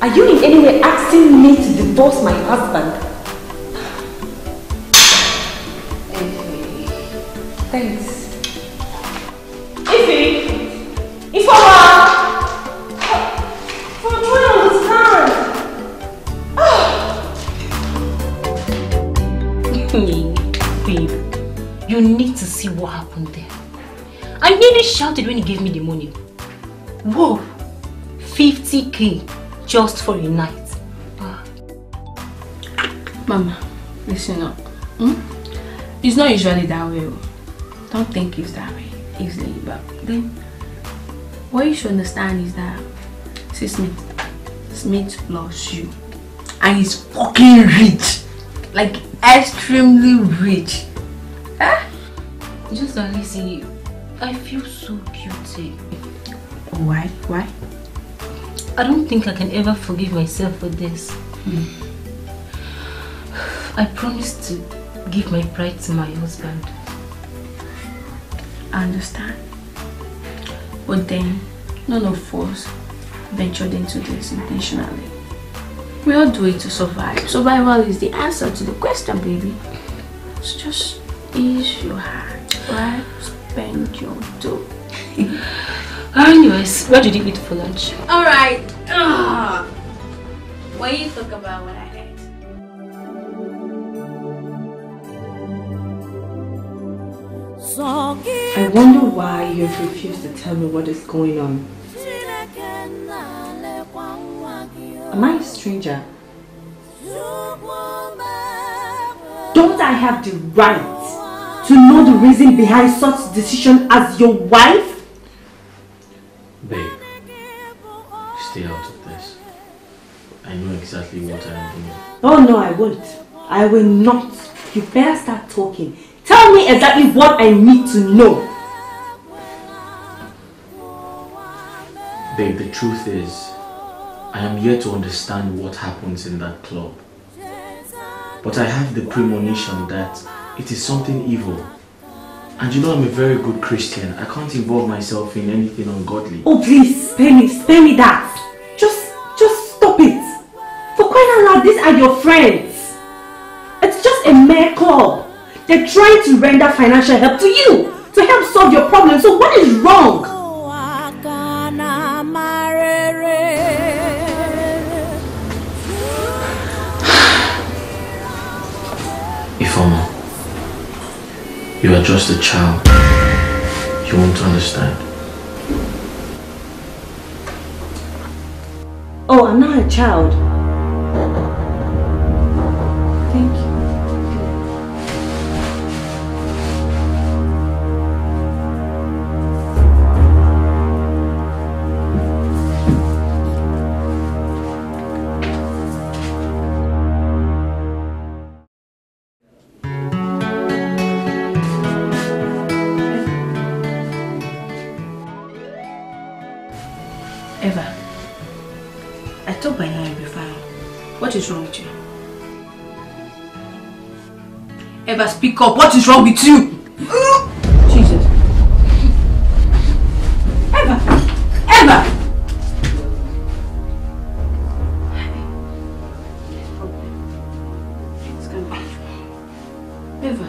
Speaker 13: are you in any way asking me to divorce my husband? Thanks. Ify! Ifeoma! I'm trying to understand.
Speaker 19: Babe, you need to see what happened there. I nearly shouted when he gave me the money. Whoa! 50k just for a night.
Speaker 22: Mama, listen up. Hmm? It's not usually that way. Don't think it's that way easily, but then what you should understand is that see Smith, Smith loves you, and he's fucking rich, like extremely rich. Eh?
Speaker 19: Just that, Lizzie, I feel so guilty.
Speaker 22: Why? Why?
Speaker 19: I don't think I can ever forgive myself for this. I promised to give my pride to my husband.
Speaker 22: I understand. But then, none of us ventured into this intentionally. We all do it to survive. Survival is the answer to the question, baby. So just ease your heart, right? Spend your dough. <laughs>
Speaker 19: Anyways, where did you eat for lunch?
Speaker 22: Alright. Ah. When you talk about what I
Speaker 13: I wonder why you've refused to tell me what is going on. Am I a stranger? Don't I have the right to know the reason behind such decision as your wife?
Speaker 11: Babe, stay out of this. I know exactly what I am doing.
Speaker 13: Oh no, I won't. I will not. You better start talking. Tell me exactly what I need to know.
Speaker 11: Babe, the truth is, I am yet to understand what happens in that club. But I have the premonition that it is something evil. And you know I'm a very good Christian. I can't involve myself in anything ungodly.
Speaker 13: Oh please, spare me, spare me that. Just, just stop it. For crying out loud, these are your friends. It's just a mere club. They're trying to render financial help to you to help solve your problem. So what is wrong?
Speaker 11: Ifeoma, you are just a child. You won't understand.
Speaker 13: Oh, I'm not a child.
Speaker 22: Speak up. What is wrong with you? Jesus. Eva! Eva! It's gonna Eva.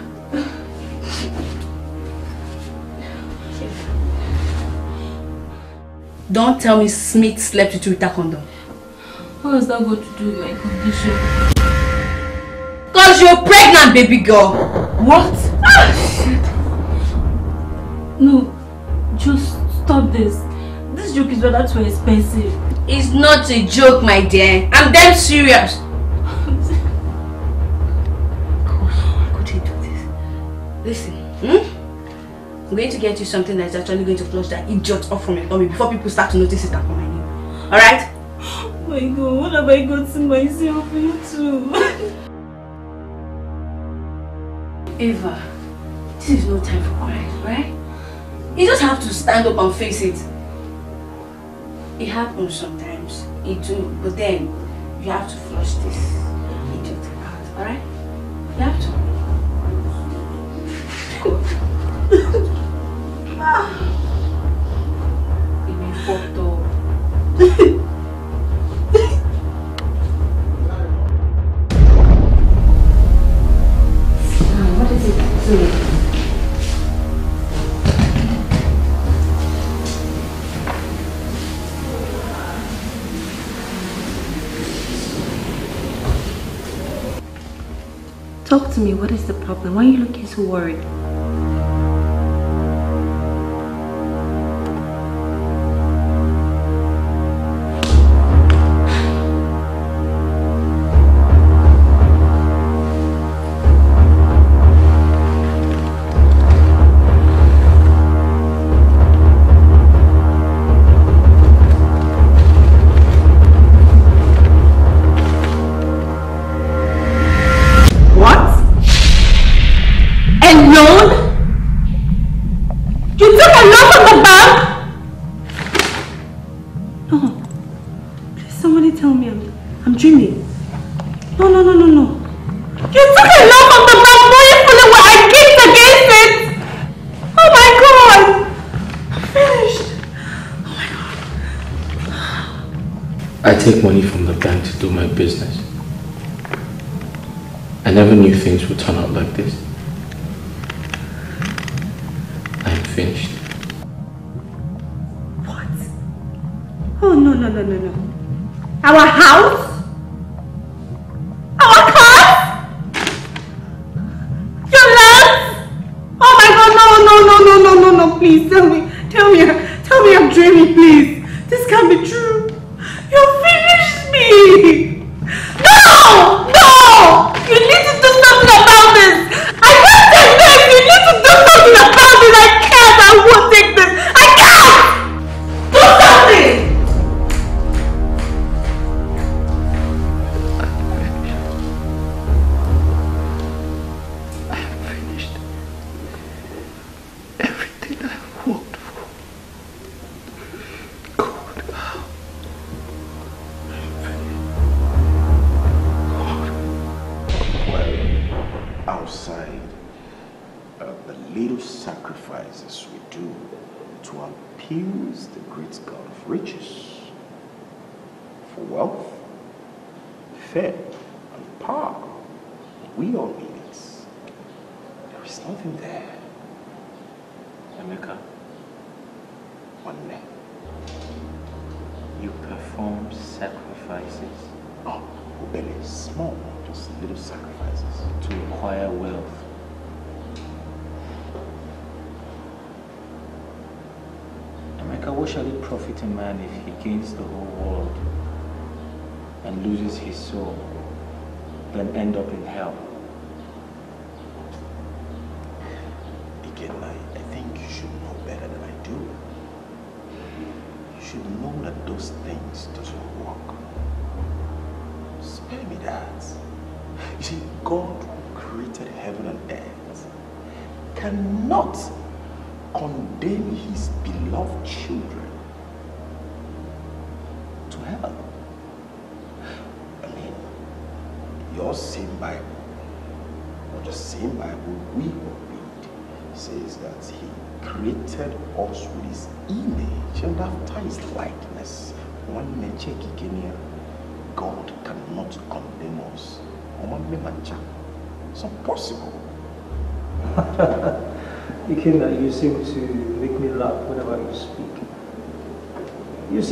Speaker 22: Don't tell me Smith slept with you with that condom.
Speaker 19: What has that got to do with my condition?
Speaker 22: Cause you're pregnant, baby girl.
Speaker 19: What? Ah. No, just stop this. This
Speaker 15: joke is rather too expensive.
Speaker 22: It's not a joke, my dear. I'm damn serious. Listen, hmm? I'm going to get you something that's actually going to flush that idiot off from your tummy before people start to notice it upon my name. Alright? <gasps>
Speaker 15: Oh my god, what have I got to myself into? <laughs>
Speaker 22: Eva, this is no time for crying, right? You just have to stand up and face it. It happens sometimes, it do, but then you have to flush this idiot out, alright? You have to. Give me a photo. Now,
Speaker 15: to me, what is the problem? Why are you looking so worried?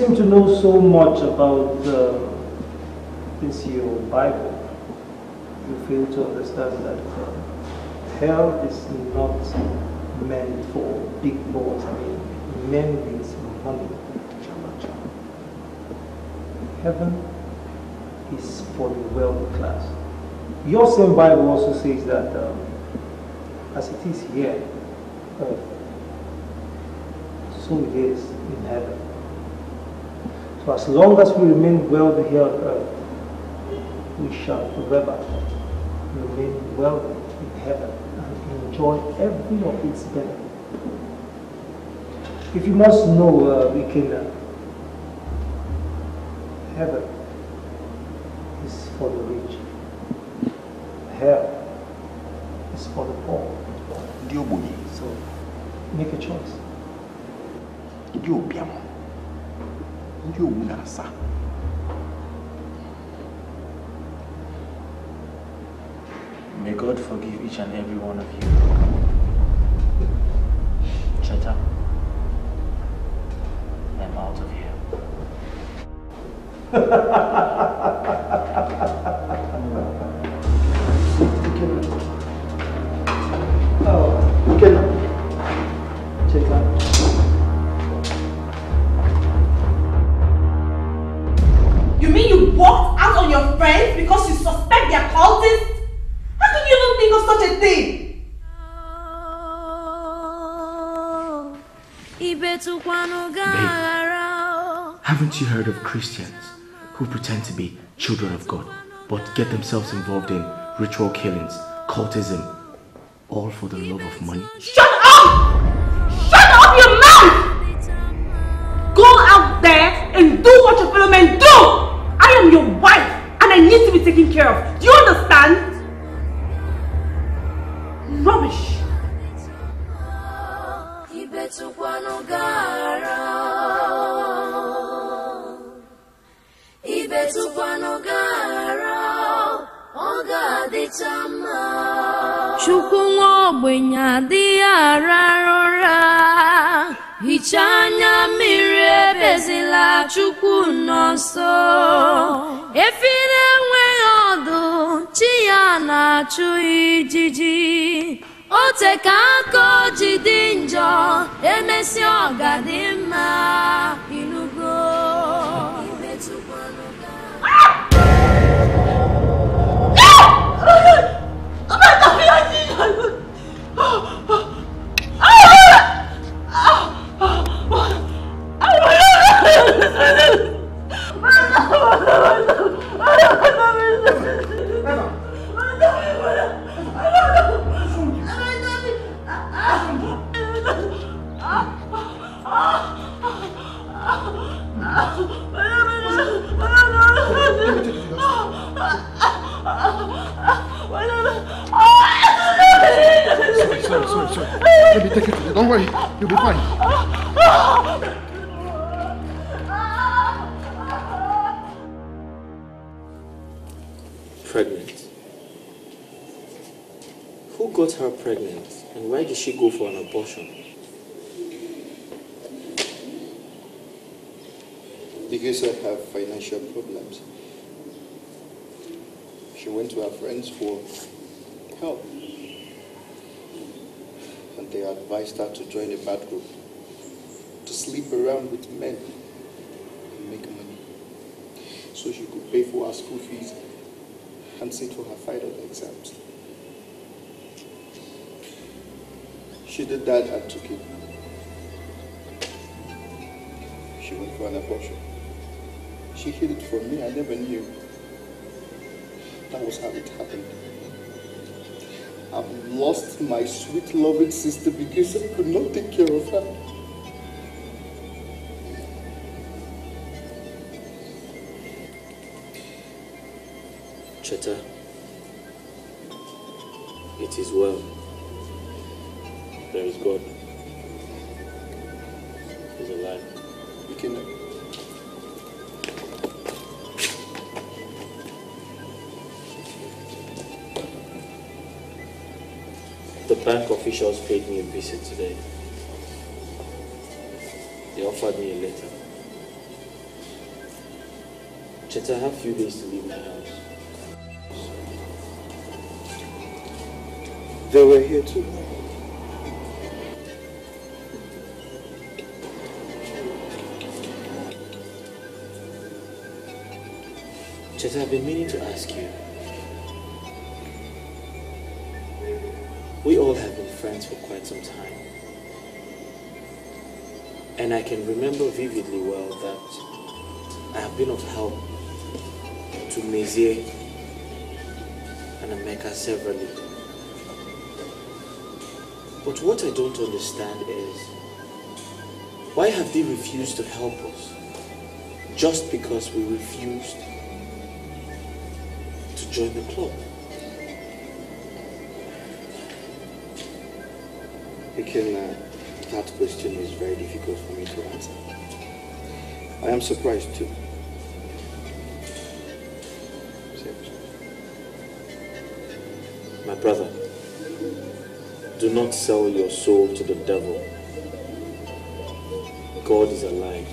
Speaker 4: Seem to know so much about this your Bible. You fail to understand that hell is not meant for big boys. I mean, men means money. heaven is for the wealthy class. Your same Bible also says that um, as it is here, earth, so it is in heaven. So as long as we remain wealthy here on earth, we shall forever remain wealthy in heaven and enjoy every of its benefits. If you must know, uh, we can uh, heaven is for the rich, hell is for the poor. So make a choice.
Speaker 15: Ndị owu na-asa
Speaker 11: May God forgive each and every one of you. Cheta, I'm out of here. <laughs>
Speaker 9: Haven't you heard of Christians who pretend to be children of God but get themselves involved in ritual killings, cultism, all for the love of money?
Speaker 13: Shut up! Shut up your mouth! Go out there and do what your fellow men do! I am your wife and I need to be taken care of. Do you understand? Rubbish.
Speaker 26: Ibetụkwanụ gara ọ ga-adịcha
Speaker 21: Chukwu nwa ogbenye adịghị arara ụra. Hichaa anya mmiri ebezila Chukwu nọ nso. Efi na-enweghị ọdụ chi ya na-achụ ijiji. O teka aka o ji dị njọ emesịa ọ mma. Inugo. Oh!
Speaker 27: Sorry, sorry, sorry, sorry. Let me take it. Don't worry. You'll be fine.
Speaker 9: Pregnant. Who got her pregnant and why did she go for an abortion?
Speaker 28: Because I have financial problems. She went to her friends for help. And they advised her to join a bad group, to sleep around with men and make money. So she could pay for her school fees and sit for her final exams. She did that and took it. She went for an abortion. She hid it from me. I never knew. That was how it happened. I've lost my sweet loving sister because I could not take care of her.
Speaker 9: Cheta, it is well. There is God. Bank officials paid me a visit today. They offered me a letter. Cheta, I have few days to leave my house.
Speaker 28: They were here too.
Speaker 9: Cheta, I've been meaning to ask you. Friends for quite some time. And I can remember vividly well that I have been of help to Mezier and Emeka severally. But what I don't understand is why have they refused to help us just because we refused to join the club?
Speaker 28: Again, uh, that question is very difficult for me to answer. I am surprised too.
Speaker 9: My brother, do not sell your soul to the devil. God is alive.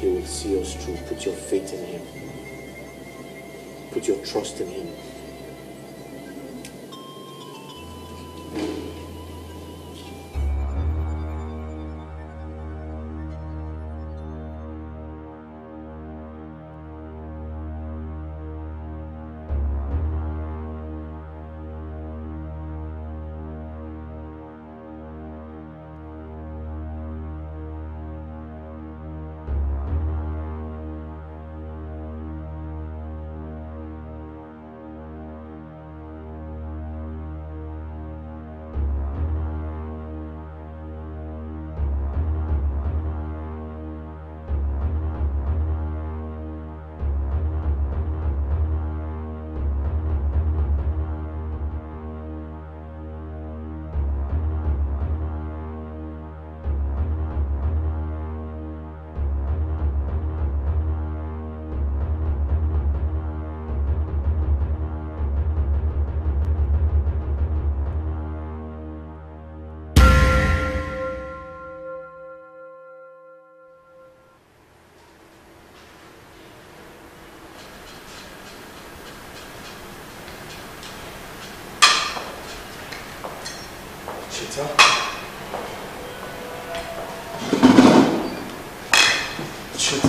Speaker 9: He will see us through. Put your faith in Him. Put your trust in Him.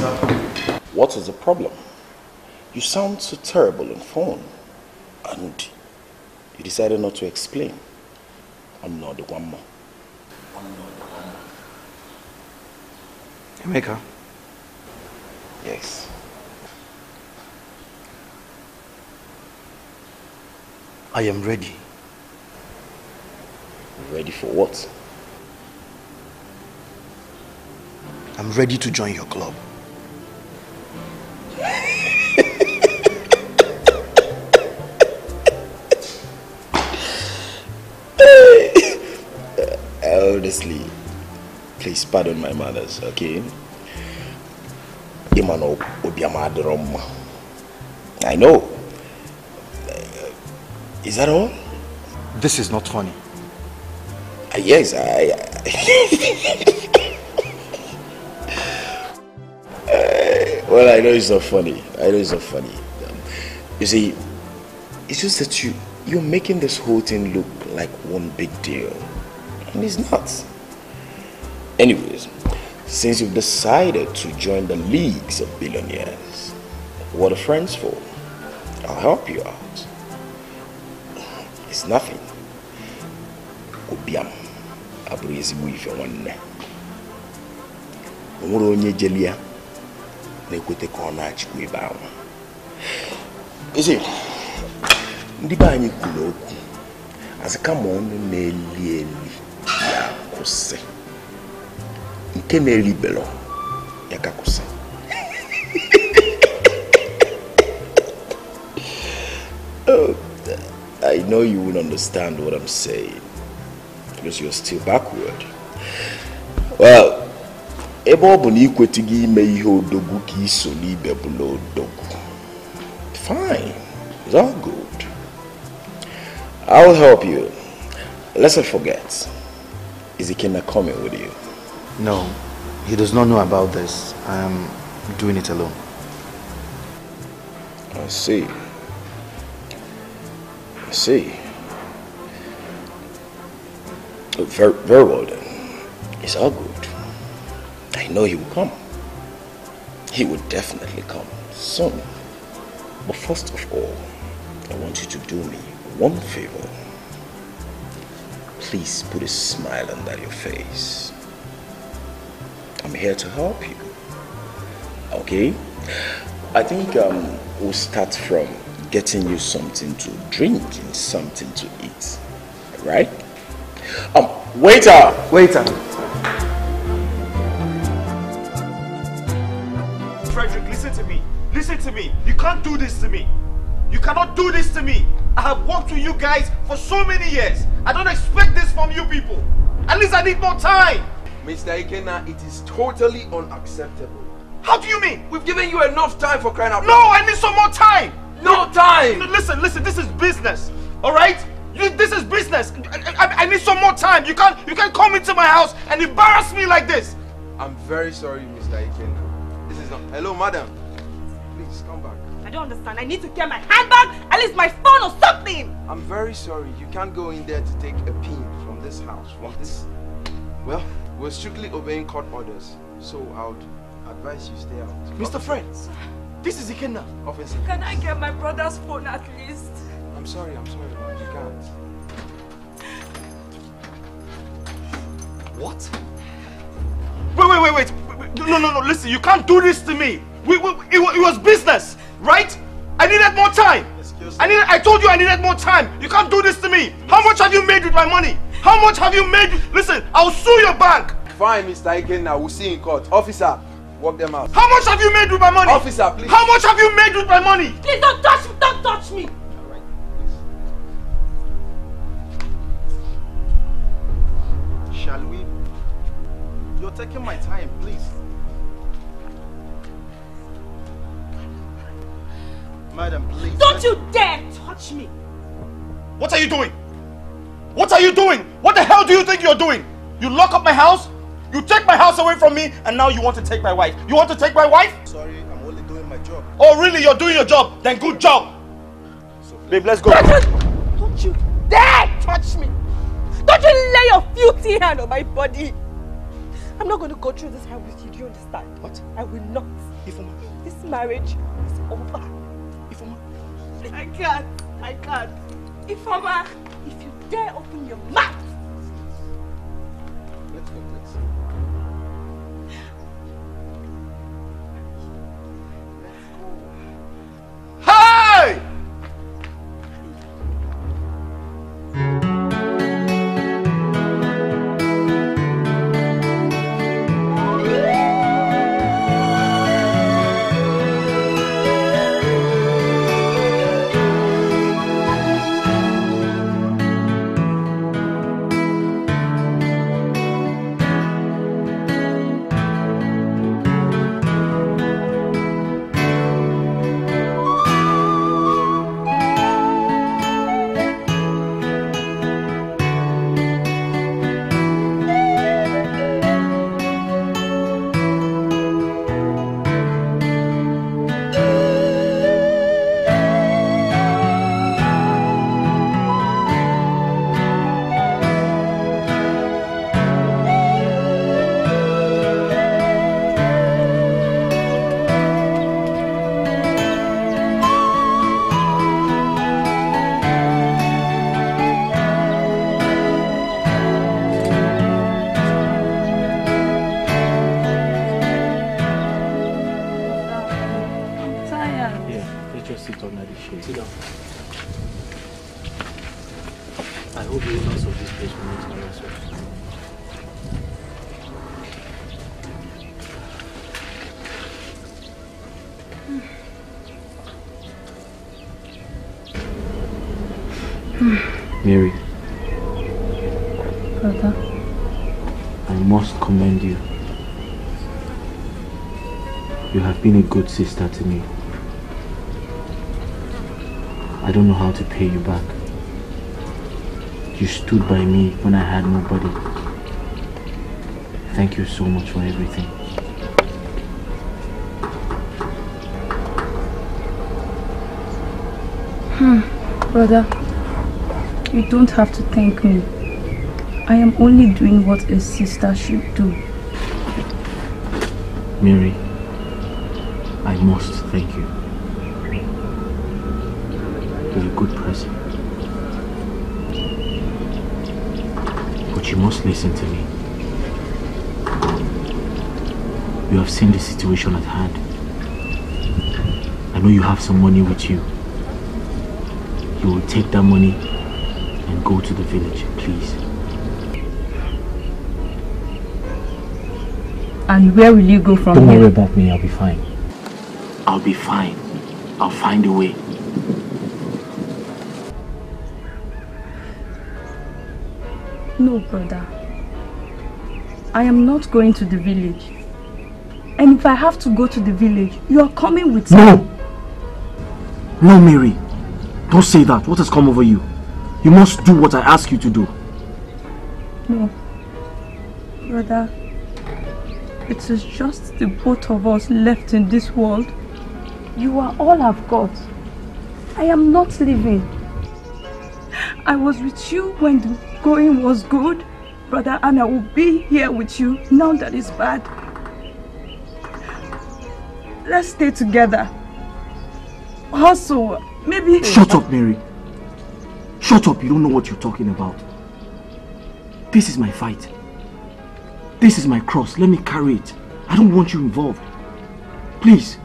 Speaker 17: Cheta.
Speaker 15: What is the problem? You sound so terrible on phone. And you decided not to explain. I'm not the one more.
Speaker 2: Emeka,
Speaker 15: Yes.
Speaker 2: I am ready.
Speaker 15: Ready for what?
Speaker 2: I'm ready to join your club.
Speaker 15: Honestly, please pardon my manners, okay? Imano Obiama Adiroma. I know. Uh, Is that all?
Speaker 2: This is not funny.
Speaker 15: Uh, yes, I. Uh, well, I know it's not funny. I know it's not funny. Um, you see, it's just that you you're making this whole thing look like one big deal, and it's not. Anyways, since you've decided to join the leagues of billionaires, what are friends for? I'll help you out. It's nothing. Obiam, abụrụ ezigbo ife nwanne. O nwere onye jeli ya na-ekwete ka ọ na-achịkwa ebe ahụ. Isi, ndị be anyị kwuru okwu, ya. Nke na-eribelọ ya ka kwụsị. Oh, I know you won't understand what I'm saying because you're still backward. Well, ebe ọ bụ na ikwetụghị ime ihe odogwu ka iso n'ibe bụla odogwu. Fine, it's all good. I'll help you. Let's not forget, Is Ikenna coming with you.
Speaker 2: No, he does not know about this. I am doing it alone.
Speaker 15: I see. I see. Very, very well then. It's all good. I know he will come. He will definitely come soon. But first of all, I want you to do me one favor. Please put a smile on your face. I'm here to help you. Okay? I think um, we'll start from getting you something to drink and something to eat. Right? Um, waiter!
Speaker 1: Waiter! Frederick, listen to me. Listen to me. You can't do this to me. You cannot do this to me. I have worked with you guys for so many years. I don't expect this from you people. At least I need more time.
Speaker 10: Mr. Ikenna, it is totally unacceptable.
Speaker 1: How do you mean?
Speaker 10: We've given you enough time for crying out
Speaker 1: No, I need some more time.
Speaker 10: No time.
Speaker 1: Listen, listen. This is business. All right? You, this is business. I, I, I need some more time. You can't, you can't come into my house and embarrass me like this.
Speaker 10: I'm very sorry, Mr. Ikenna. This is not. Hello, madam.
Speaker 29: Don't understand. I need to get my handbag, at least my phone or something.
Speaker 10: I'm very sorry. You can't go in there to take a pin from this house. From this. Well, we're strictly obeying court orders. So I would advise you stay out.
Speaker 1: Mr. Fred, this is Ikenna.
Speaker 10: Officer.
Speaker 29: Can I get my brother's phone at least?
Speaker 10: I'm sorry, I'm sorry, but you can't.
Speaker 1: What? Wait, wait, wait, wait. No, no, no, listen. You can't do this to me. We, we, it, it was business, right? I needed more time. Excuse I needed, I told you I needed more time. You can't do this to me. How much have you made with my money? How much have you made? Listen, I'll sue your bank.
Speaker 10: Fine, Mr. Ikenna. We'll see in court. Officer, walk them out.
Speaker 1: How much have you made with my money?
Speaker 10: Officer, please.
Speaker 1: How much have you made with my money?
Speaker 29: Please don't touch me. Don't touch me.
Speaker 2: Shall we? You're taking my time, please. Madam, please.
Speaker 29: Don't you dare touch me.
Speaker 1: What are you doing? What are you doing? What the hell do you think you're doing? You lock up my house? You take my house away from me and now you want to take my wife. You want to take my wife?
Speaker 2: Sorry, I'm only doing my job.
Speaker 1: Oh really? You're doing your job? Then good job. So Babe, let's go.
Speaker 29: Don't you dare touch me. Don't you lay your filthy hand on my body. I'm not going to go through this hell with you. Do you understand? What? I will not.
Speaker 2: Ifeoma.
Speaker 29: This marriage is over. I can't. I can't. Ifeoma, if you dare open your mouth.
Speaker 30: Brother,
Speaker 11: I must commend you. You have been a good sister to me. I don't know how to pay you back. You stood by me when I had nobody. Thank you so much for everything.
Speaker 30: Hmm, brother, you don't have to thank me. I am only doing what a sister should do.
Speaker 11: Mary, I must thank you. You're a good person. But you must listen to me. You have seen the situation at hand. I know you have some money with you. You will take that money and go to the village, please.
Speaker 30: And where will you go from
Speaker 11: Don't
Speaker 30: here?
Speaker 11: worry about me, I'll be fine. I'll be fine. I'll find a way.
Speaker 30: No, brother. I am not going to the village. And if I have to go to the village, you are coming with me.
Speaker 11: No! No, Mary. Don't say that. What has come over you? You must do what I ask you to do.
Speaker 30: No. Brother, it is just the both of us left in this world. You are all I've got. I am not leaving. I was with you when the going was good, brother, and I will be here with you now that it's bad. Let's stay together. Also, maybe...
Speaker 11: Shut up, Mary. Shut up. You don't know what you're talking about. This is my fight. This is my cross. Let me carry it. I don't want you involved. Please.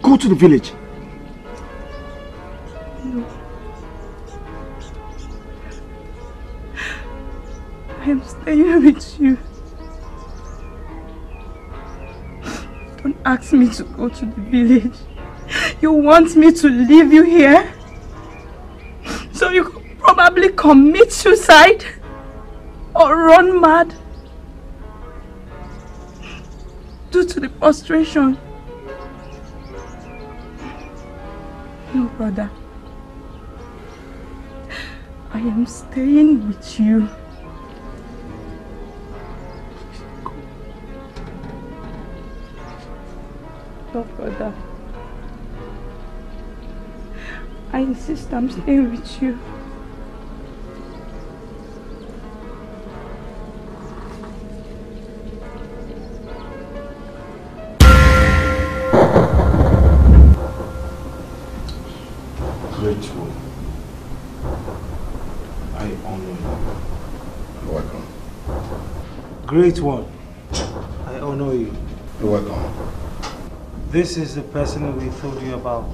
Speaker 11: Go to the village.
Speaker 30: No. I am staying with you. Don't ask me to go to the village. You want me to leave you here? So you could probably commit suicide? Or run mad? Due to the frustration. No, brother. I am staying with you. No, brother. I insist I'm staying with you.
Speaker 21: Great one. I honor you.
Speaker 14: You're welcome.
Speaker 4: This is the person we told you about.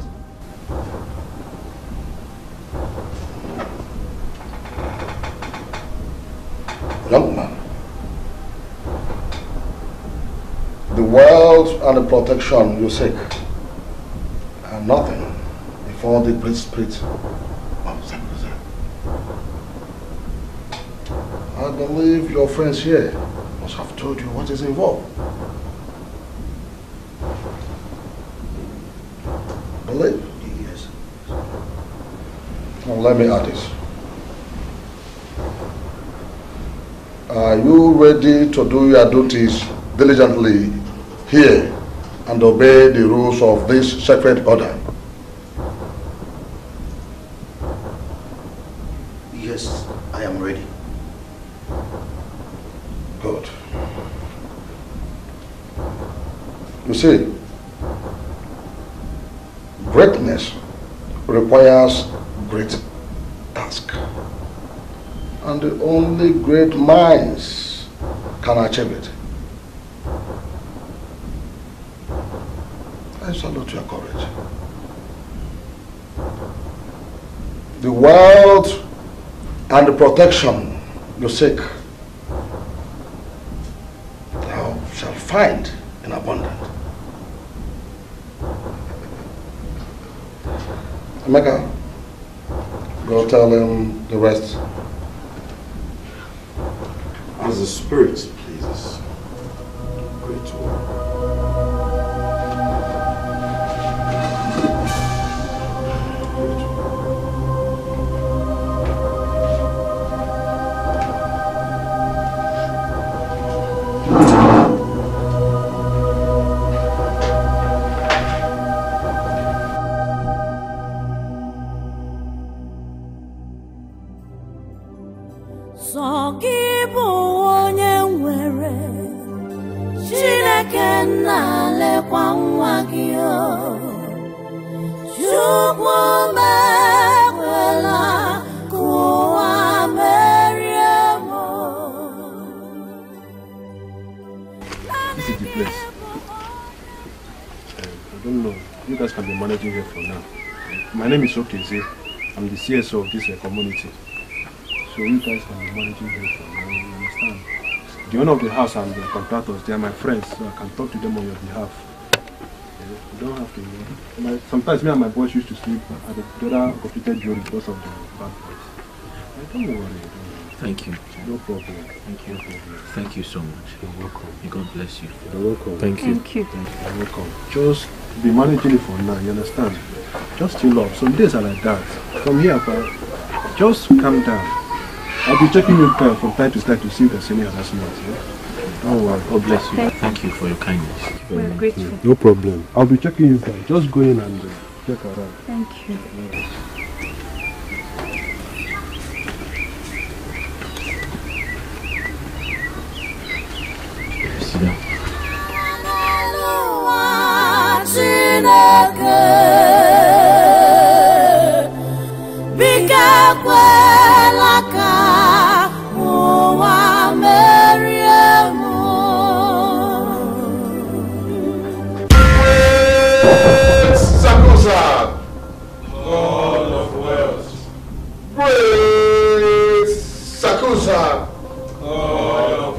Speaker 14: Young man, the wealth and the protection you seek are nothing before the great spirit of Zambezi. I believe your friends here must have told you what is involved. Believe? Yes. Now let me add this. Are you ready to do your duties diligently here and obey the rules of this sacred order?
Speaker 2: Yes, I am ready.
Speaker 14: Good. You see, greatness requires great task. And only great minds can achieve it. I salute your courage. The wealth and the protection you seek, thou shalt find in abundance. Emeka, go tell him the rest.
Speaker 21: The spirit
Speaker 31: of this uh, community. So you guys can be managing here for now. You understand? The owner of the house and the contractors, they are my friends, so I can talk to them on your behalf. Yeah, You don't have to. You know. My, sometimes me and my boys used to sleep at the other completed building because of the bad boys. Don't worry. Don't worry.
Speaker 11: Thank you.
Speaker 31: No problem.
Speaker 11: Thank you.
Speaker 31: No problem.
Speaker 11: Thank you so much.
Speaker 31: You're welcome.
Speaker 11: May God bless you.
Speaker 31: You're welcome.
Speaker 11: Thank you.
Speaker 31: Thank you. You're welcome. Just be managing it for now, you understand? Just chill up. Some days are like that. From here, pa, just calm down. I'll be checking you uh, from time to time to see if there's any harassment. Yeah? Don't worry.
Speaker 11: God bless you.
Speaker 31: Thank-
Speaker 11: Thank you for your kindness.
Speaker 31: We're grateful. No problem. I'll be checking you guys. Just go in and uh, check around.
Speaker 21: Thank you.
Speaker 14: God of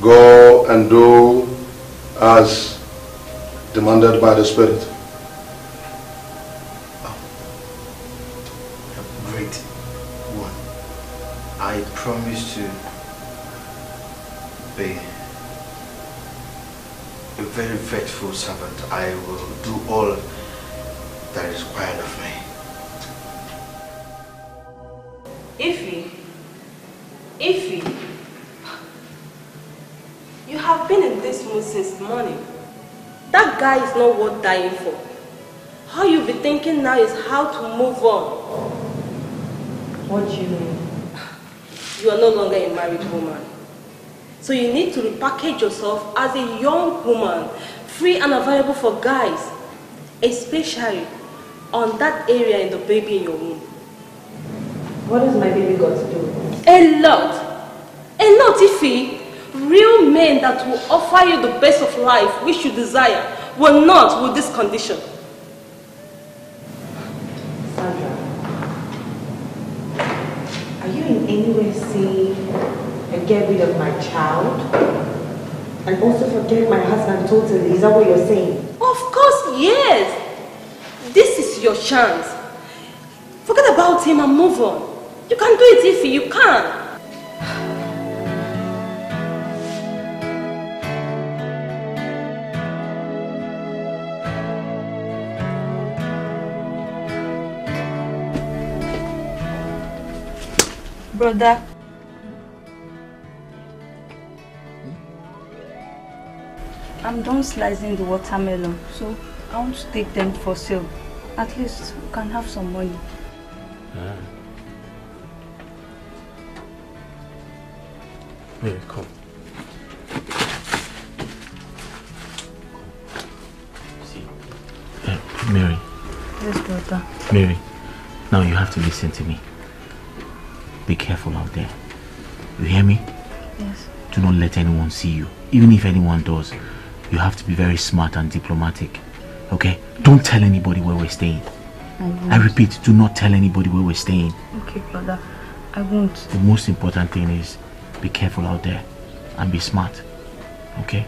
Speaker 14: Go and do as demanded by the Spirit. Oh.
Speaker 2: Great one. I promise to be a very faithful servant. I will is
Speaker 32: not worth dying for. How you'll be thinking now is how to move on. What do you mean? You are no longer a married woman. So you need to repackage yourself as a young woman, free and available for guys, especially on that area in the baby in your womb. What has my baby got to do with it? A lot. A lot, Ify. Real men that will offer you the best of life which you desire will not with this condition.
Speaker 13: Sandra, are you in any way saying and get rid of my child? And also forget my husband totally? Is that what you're saying?
Speaker 32: Of course, yes. This is your chance. Forget about him and move on. You can do it, if You can.
Speaker 30: Brother. I'm done slicing the watermelon, so I want to take them for sale. At least we can have some money.
Speaker 11: Mary, come. See. Uh, Mary,
Speaker 30: Yes, brother.
Speaker 11: Mary, now you have to listen to me. Be careful out there. You hear me?
Speaker 30: Yes.
Speaker 11: Do not let anyone see you. Even if anyone does, you have to be very smart and diplomatic. Okay? Don't tell anybody where we're staying.
Speaker 30: I won't.
Speaker 11: I repeat, do not tell anybody where we're staying.
Speaker 30: Okay, brother. I won't.
Speaker 11: The most important thing is be careful out there and be smart. Okay?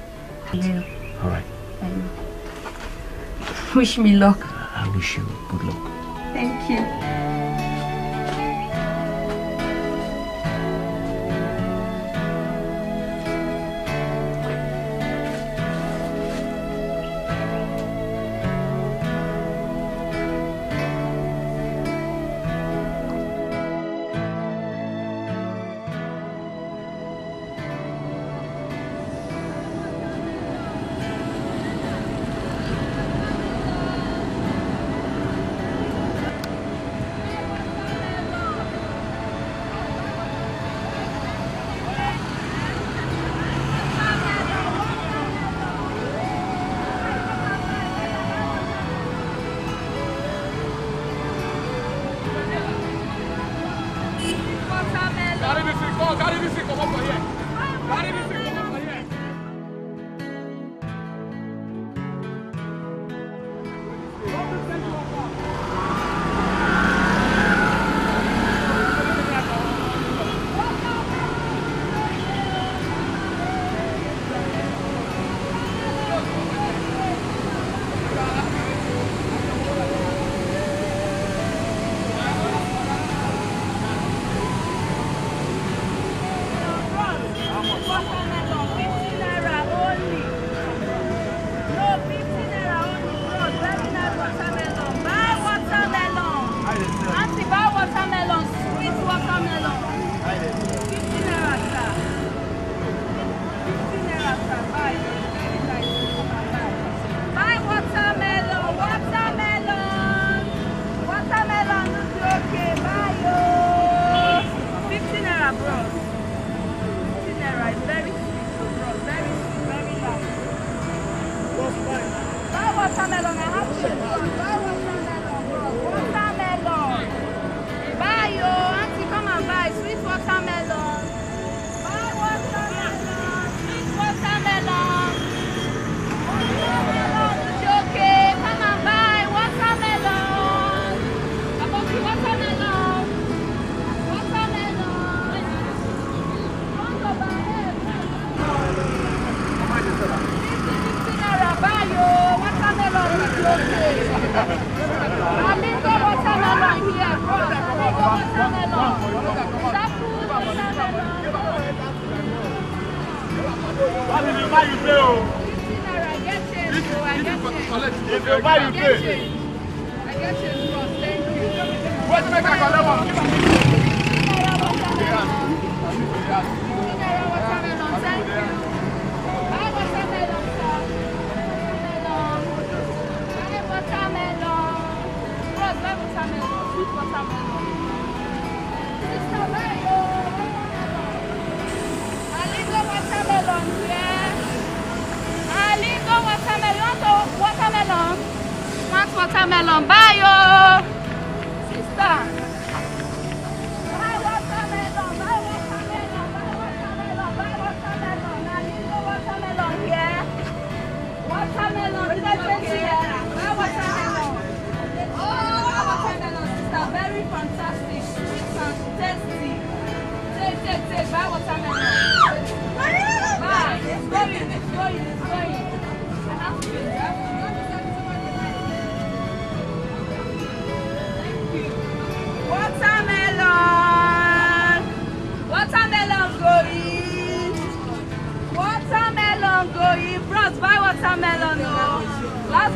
Speaker 30: Yeah.
Speaker 11: Alright.
Speaker 30: Wish me luck.
Speaker 11: I wish you good luck.
Speaker 33: Thank you.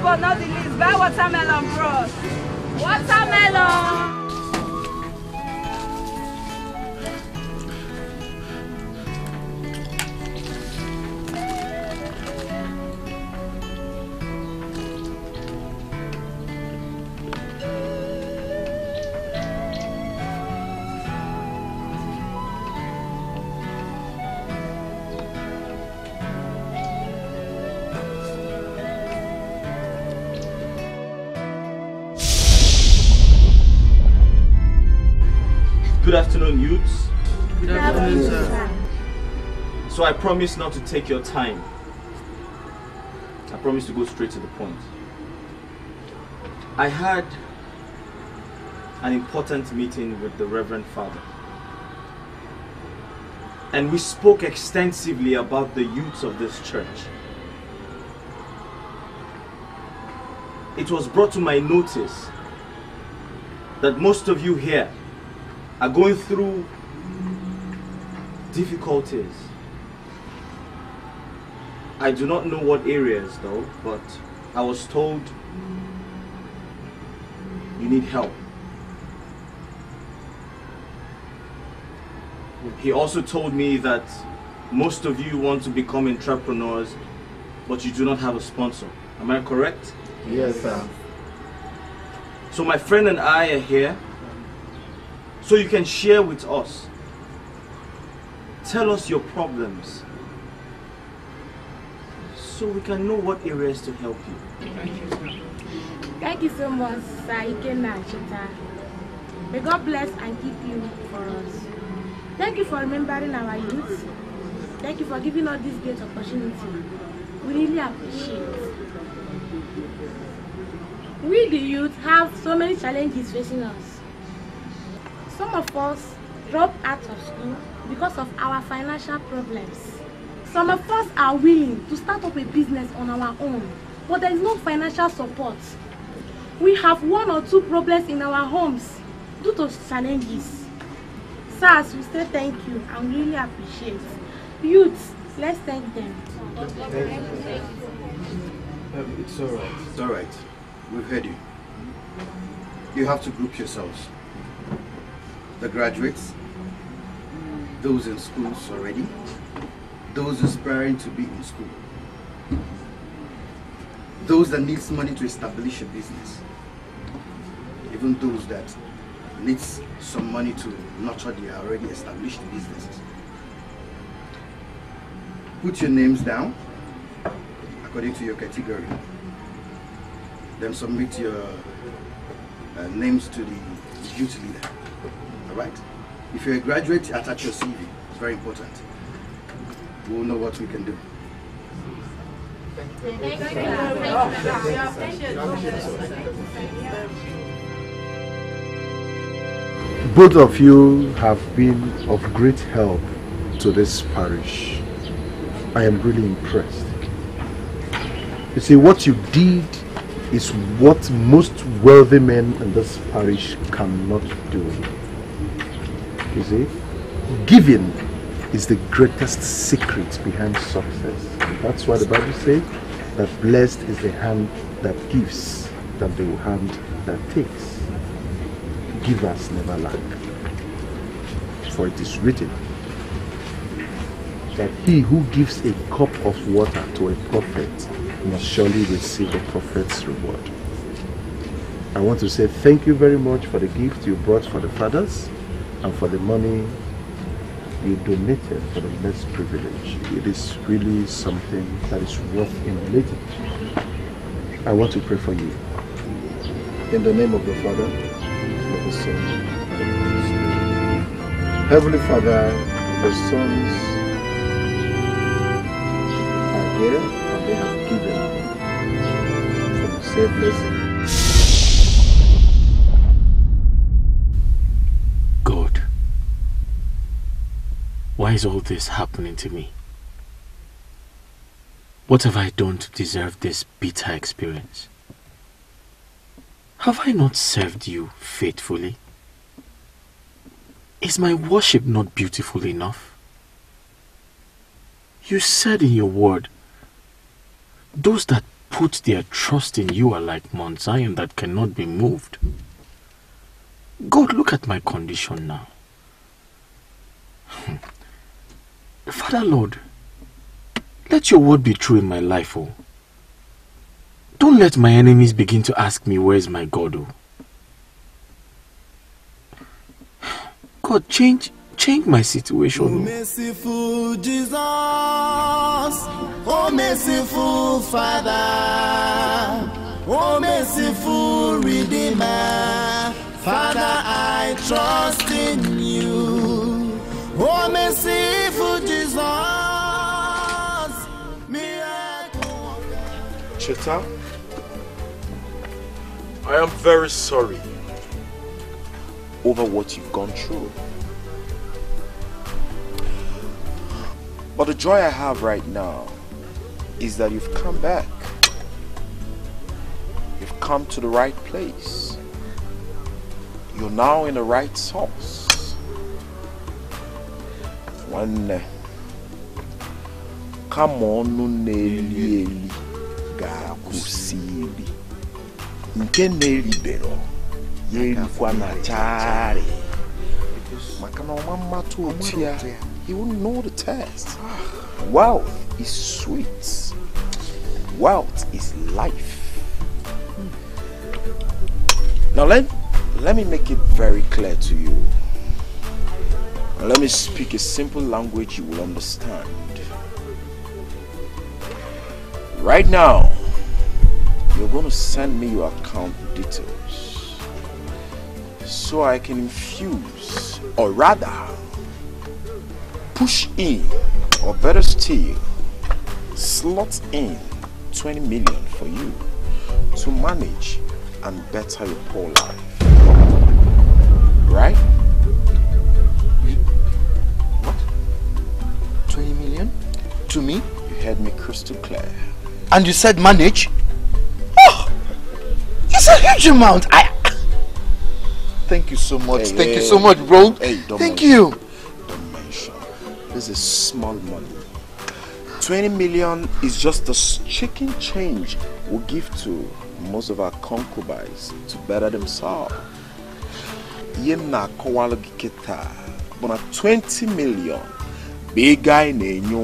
Speaker 33: but not the least, buy watermelon bros. Watermelon!
Speaker 9: So I promise not to take your time. I promise to go straight to the point. I had an important meeting with the Reverend Father. And we spoke extensively about the youths of this church. It was brought to my notice that most of you here are going through difficulties I do not know what areas though, but I was told you need help. He also told me that most of you want to become entrepreneurs, but you do not have a sponsor. Am I correct?
Speaker 2: Yes, sir.
Speaker 9: So my friend and I are here so you can share with us. Tell us your problems so we can know what areas to help you.
Speaker 34: Thank you so much, Sir Ikenna Cheta. May God bless and keep you for us. Thank you for remembering our youth. Thank you for giving us this great opportunity. We really appreciate We, the youth, have so many challenges facing us. Some of us drop out of school because of our financial problems. Some of us are willing to start up a business on our own, but there is no financial support. We have one or two problems in our homes due to challenges. Sirs, we say thank you and really appreciate. Youth, let's thank them.
Speaker 2: Um, it's all right. It's all right. We've heard you. You have to group yourselves. The graduates, those in schools already, those aspiring to be in school, those that needs money to establish a business, even those that needs some money to nurture their already established businesses. Put your names down according to your category. Then submit your uh, names to the youth leader. Alright? If you're a graduate, attach your CV. It's very important. We'll know what we can do.
Speaker 10: Both of you have been of great help to this parish. I am really impressed. You see, what you did is what most wealthy men in this parish cannot do. You see, giving is the greatest secret behind success. That's why the Bible says that blessed is the hand that gives than the hand that takes. Givers never lack. For it is written that he who gives a cup of water to a prophet must surely receive a prophet's reward. I want to say thank you very much for the gift you brought for the fathers and for the money you donated for the less privileged. It is really something that is worth emulating. I want to pray for you. In the name of the Father, of the Son, the. Heavenly Father, the sons are here and they have given for the same blessing.
Speaker 11: Why is all this happening to me? What have I done to deserve this bitter experience? Have I not served you faithfully? Is my worship not beautiful enough? You said in your word, those that put their trust in you are like Mount Zion that cannot be moved. God, look at my condition now. Hmm. Father Lord, let your word be true in my life, oh. Don't let my enemies begin to ask me, where's my God, oh. God, change, change my situation. oh.
Speaker 18: merciful Jesus, oh merciful Father, oh merciful Redeemer, Father, I trust in you. Oh merciful.
Speaker 11: Cheta, I am very sorry over what you've gone through.
Speaker 15: But the joy I have right now is that you've come back. You've come to the right place. You're now in the right source. Nwanne, kama ọnụ na-eli eli ga-akwụsị iri. Nke na-eribero ya erikwa na chari. Maka na ọma mmatụ otu ya, he won't know the test. Wealth is sweet. Wealth is life. Now let, let me make it very clear to you. Let me speak a simple language you will understand. Right now, you're going to send me your account details so I can infuse, or rather, push in, or better still, slot in 20 million for you to manage and better your poor life. Right? What?
Speaker 17: 20 million? To me?
Speaker 15: You heard me crystal clear.
Speaker 17: And you said manage? Oh! It's a huge amount. I. Thank you so much.
Speaker 15: Hey,
Speaker 17: Thank you so much, bro.
Speaker 15: Hey, don't
Speaker 17: Thank
Speaker 15: mention-
Speaker 17: you.
Speaker 15: Don't mention. This is small money. 20 million is just the chicken change we give to most of our concubines to better themselves. Na-akọwalụ kịta bụ 20 million ego anyị na-enye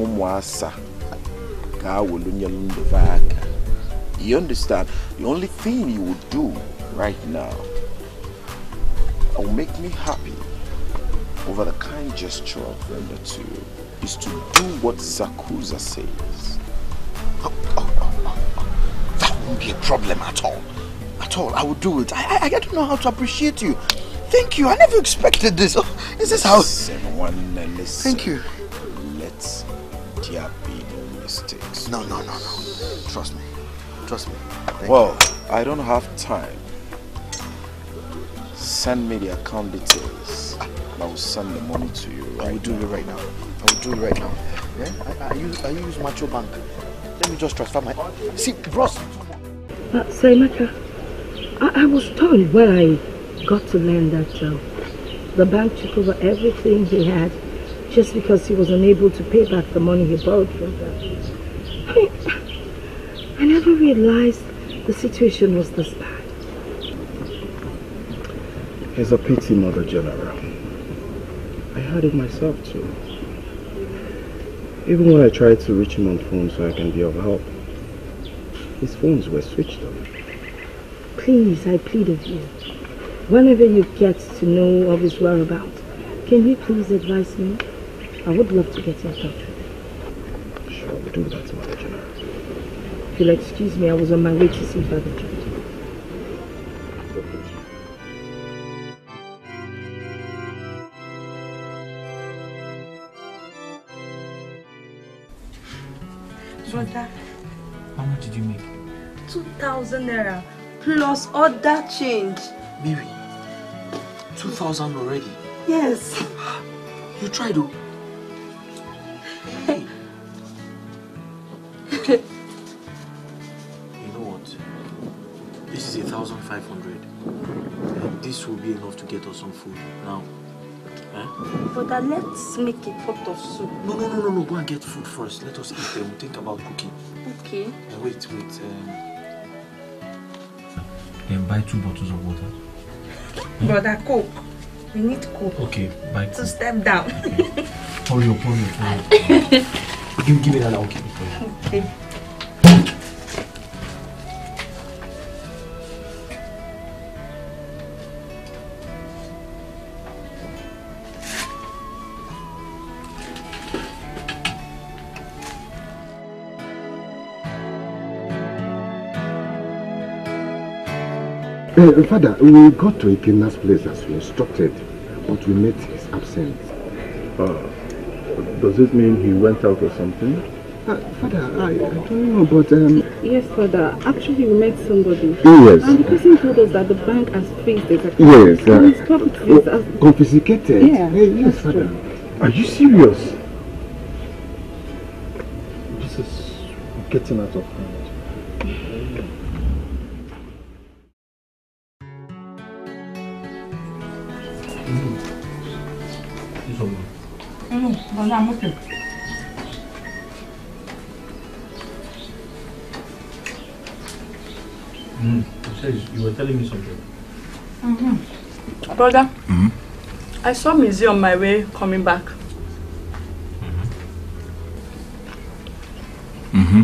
Speaker 15: You understand? The only thing you would do right now that will make me happy over the kind gesture of render to you is to do what Zakuza says.
Speaker 17: That won't be a problem at all. At all. I will do it. I, I, I don't know how to appreciate you. Thank you. I never expected this. Oh, is this how?
Speaker 15: Listen, one, listen.
Speaker 17: Thank you.
Speaker 15: Let there be no.
Speaker 17: No, no, no, no. Trust me. Trust me. Thank
Speaker 15: well, I don't have time. Send me the account details. I will send the money to you right
Speaker 17: I will do it right now. I will do it right now. Yeah? I, I use I use Macho Bank. Let me just transfer my. See, bros.
Speaker 13: Uh, Saimaka, I, I was told when I got to learn that uh, the bank took over everything he had just because he was unable to pay back the money he borrowed from them. <laughs> I never realized the situation was this bad.
Speaker 25: It's a pity, Mother General. I heard it myself too. Even when I tried to reach him on phone so I can be of help, his phones were switched off.
Speaker 13: Please, I plead with you. Whenever you get to know of his whereabouts, can you please advise me? I would love to get in touch with him.
Speaker 25: Sure, we'll do that, Mother.
Speaker 13: If you'll excuse me, I was on my way to see Father John.
Speaker 30: Brother,
Speaker 11: How much did you make?
Speaker 30: 2,000 naira plus other change.
Speaker 11: Mary, 2,000 already.
Speaker 30: Yes.
Speaker 11: You tried though. Oh. <laughs> Hey. This is a thousand five hundred. And this will be enough to get us some food now. Eh?
Speaker 30: Brother, let's make a pot of soup.
Speaker 11: No, no, no, no, no. Go and get food first. Let us eat. Then we'll think about cooking.
Speaker 30: Okay.
Speaker 11: Uh, wait, wait. Um, then buy two bottles of water. <laughs>
Speaker 30: Brother, coke. We need coke.
Speaker 11: Okay, buy
Speaker 30: To
Speaker 11: two.
Speaker 30: step down.
Speaker 11: Hurry up, hurry up, hurry up. give, give me that. I'll keep it for you.
Speaker 30: Okay.
Speaker 25: Uh, Father, we got to Ikenna's place as we instructed, but we met his absence.
Speaker 10: Uh, does it mean he went out or something?
Speaker 25: Uh, Father, I, I don't know, but um,
Speaker 13: Yes, Father. Actually, we met somebody.
Speaker 25: Yes.
Speaker 13: And the person told us that the bank has freezed his account.
Speaker 25: yes, uh,
Speaker 13: And his properties
Speaker 25: oh,
Speaker 13: has...
Speaker 25: confiscated.
Speaker 13: Yeah,
Speaker 25: Hey, yes, Father.
Speaker 13: true.
Speaker 25: Are you serious?
Speaker 10: This is getting out of hand.
Speaker 30: Mm, brother, I'm.
Speaker 11: Mm. You were telling me something.
Speaker 30: Mm-hmm. Brother, I saw Mizzy on my way coming back.
Speaker 10: Mm-hmm.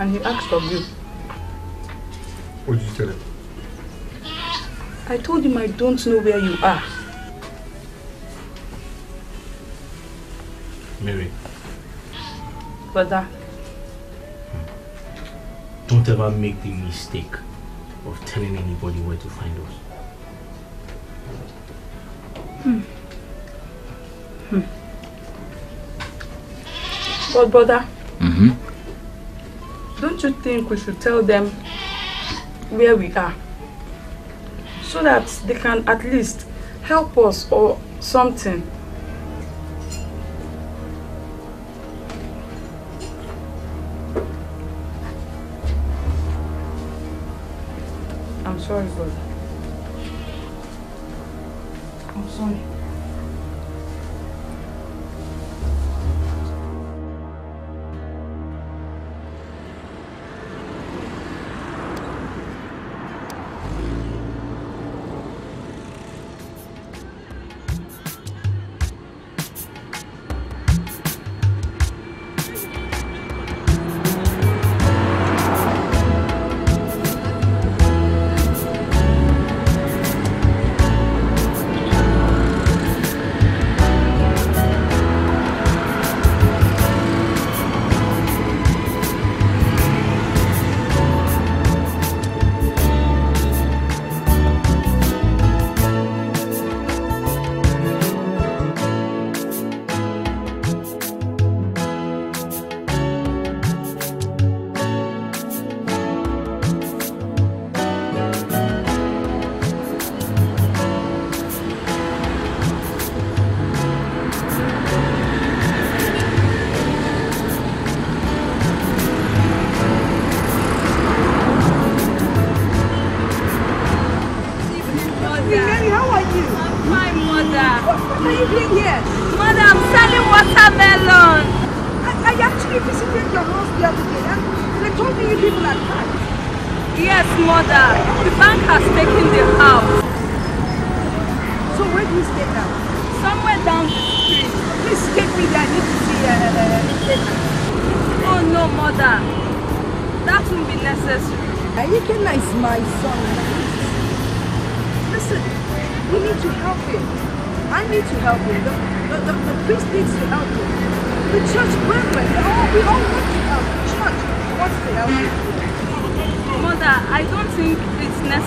Speaker 30: And he asked of you.
Speaker 10: What did you tell him?
Speaker 30: I told him I don't know where you are.
Speaker 11: Mary.
Speaker 30: Brother.
Speaker 11: Don't ever make the mistake of telling anybody where to find us.
Speaker 30: Hmm. Hmm.
Speaker 29: But brother,
Speaker 35: mm -hmm.
Speaker 29: don't you think we should tell them where we are? So that they can at least help us or something. Sorry, sorry.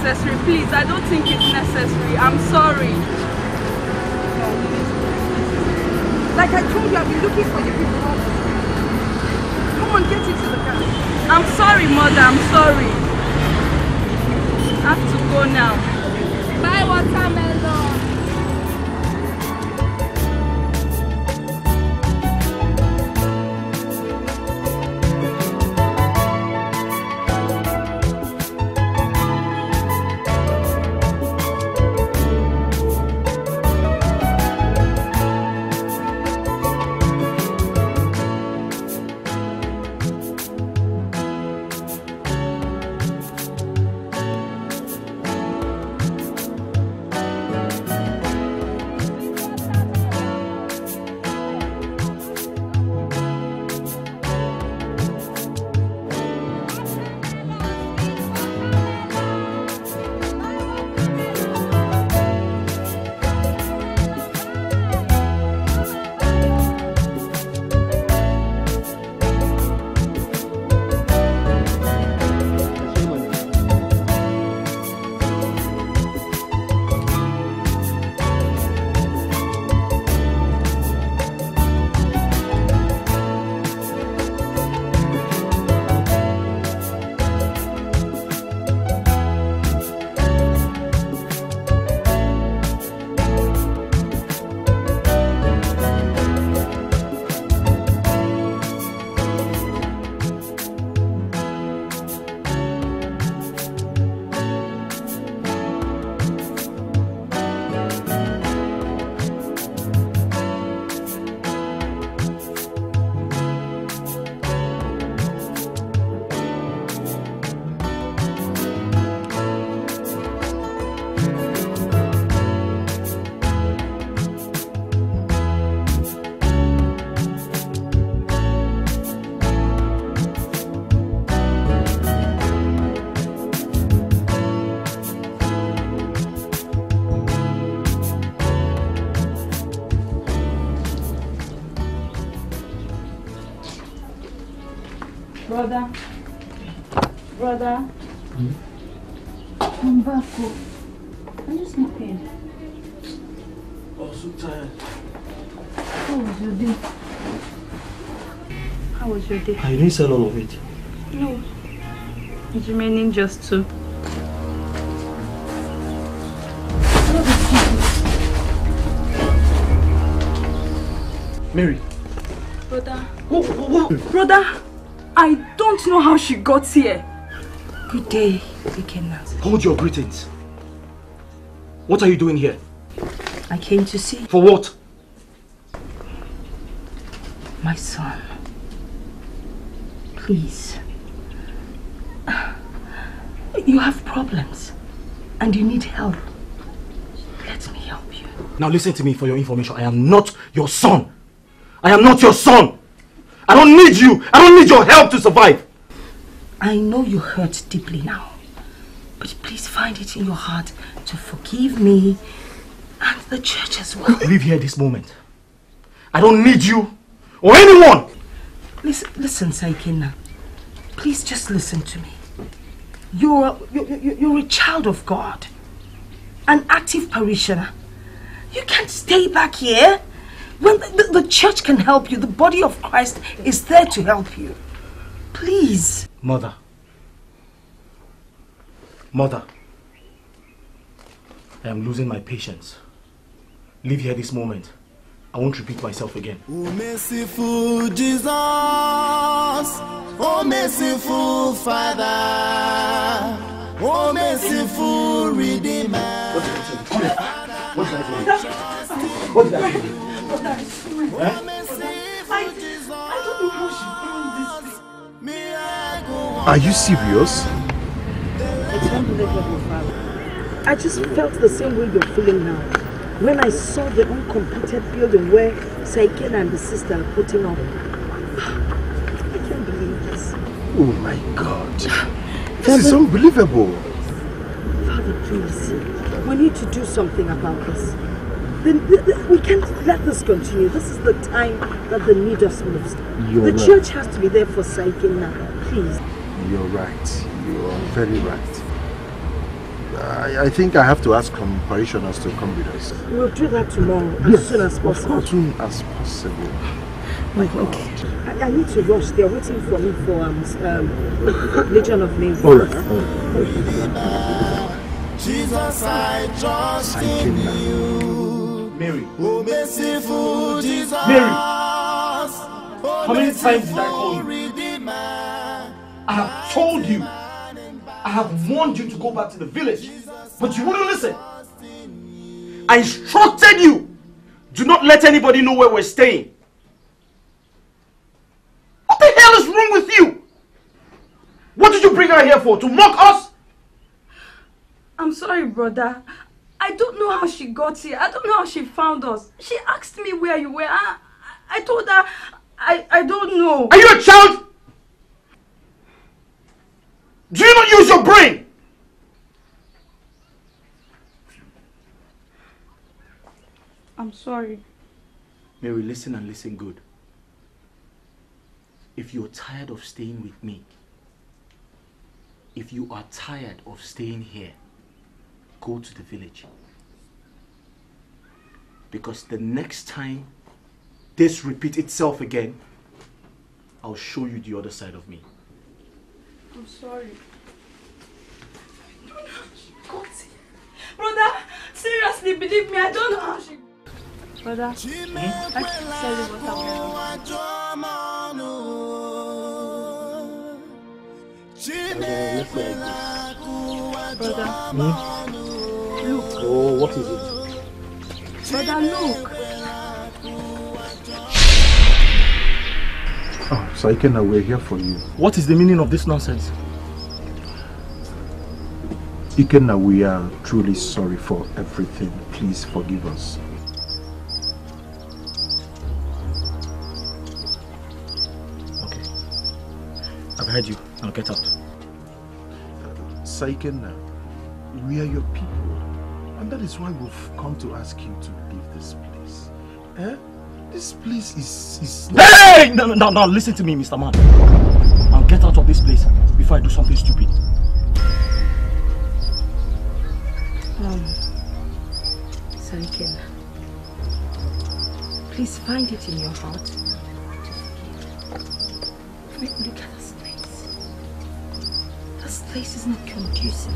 Speaker 6: necessary. Please, I don't think it's necessary. I'm sorry.
Speaker 30: Like I told you, I've been looking for the people. Come on, get into the car.
Speaker 6: I'm sorry, mother. I'm sorry. I have to go now. Bye, watermelon. brother. Hmm? I'm back. Oh. I'm just sleeping.
Speaker 9: Oh, so tired.
Speaker 30: How was your day? How was your day?
Speaker 1: Ah, I didn't sell all of it.
Speaker 30: No. It's remaining just two.
Speaker 1: Mary.
Speaker 30: Brother. What. Brother, I don't know how she got here.
Speaker 13: Good day, Ikenna.
Speaker 1: Hold your greetings. What are you doing here?
Speaker 13: I came to see
Speaker 1: For what?
Speaker 13: my son. Please. You have problems and you need help. Let me help you.
Speaker 1: Now listen to me for your information. I am not your son. I am not your son. I don't need you. I don't need your help to survive.
Speaker 13: I know you hurt deeply now, but please find it in your heart to forgive me and the church as well.
Speaker 1: Leave here this moment. I don't need you or anyone.
Speaker 13: Listen, listen, Sir Ikenna. Please just listen to me. You're, you're, you're a child of God, an active parishioner. You can't stay back here. When the, the, the church can help you, the body of Christ is there to help you. Please.
Speaker 1: Mother. Mother. I am losing my patience. Leave here this moment. I won't repeat myself again.
Speaker 18: Oh, merciful Jesus, oh, merciful Father, oh, merciful Redeemer.
Speaker 1: What did I say? What did I say?
Speaker 10: Are you serious?
Speaker 13: It's unbelievable, Father. I just felt the same way you're feeling now. When I saw the uncompleted building where Saiken and the sister are putting up. <sighs> I can't believe this.
Speaker 10: Oh my god. <sighs> This is unbelievable.
Speaker 13: Father, please. We need to do something about this. Then th- th- we can't let this continue. This is the time that the need us most.
Speaker 10: You're
Speaker 13: the
Speaker 10: right.
Speaker 13: church has to be there for Saiken now. Please.
Speaker 10: You're right. You are very right. I, I think I have to ask some parishioners to come with us.
Speaker 13: We'll do that tomorrow as soon as possible.
Speaker 10: As soon as possible.
Speaker 13: Like, okay. I, I need to rush. They're waiting for me for um, s- um <coughs> Legion of Mary.
Speaker 10: All right.
Speaker 18: Jesus, I trust in you.
Speaker 1: Mary.
Speaker 18: Oh, merciful Jesus.
Speaker 1: Mary.
Speaker 18: Oh,
Speaker 1: How many times did I call you? I have told you. I have warned you to go back to the village. But you wouldn't listen. I instructed you. Do not let anybody know where we're staying. What the hell is wrong with you? What did you bring her here for? To mock us?
Speaker 30: I'm sorry, brother. I don't know how she got here. I don't know how she found us. She asked me where you were. I, I told her I, I don't know.
Speaker 1: Are you a child? Do you not use your brain?
Speaker 30: I'm sorry.
Speaker 1: Mary, listen and listen good. If you're tired of staying with me, if you are tired of staying here, go to the village. Because the next time this repeats itself again, I'll show you the other side of me.
Speaker 30: I'm sorry. I don't know how she got here. Brother, seriously, believe me, I don't know how she... Eh? Brother, I can tell you what happened. Brother, eh? look.
Speaker 1: Oh, what is it?
Speaker 30: Brother, look. <laughs>
Speaker 10: Oh, Sir Ikenna, we're here for you.
Speaker 1: What is the meaning of this nonsense?
Speaker 10: Ikenna, we are truly sorry for everything. Please forgive us.
Speaker 1: Okay. I've heard you. Now get out.
Speaker 10: Sir Ikenna, we are your people. And that is why we've come to ask you to leave this place. Eh? This place is... is
Speaker 1: Hey! No, no, no, listen to me, Mr. Man. Now get out of this place before I do something stupid.
Speaker 13: Um, Saiken, please find it in your heart. mean, look at this place. This place is not conducive.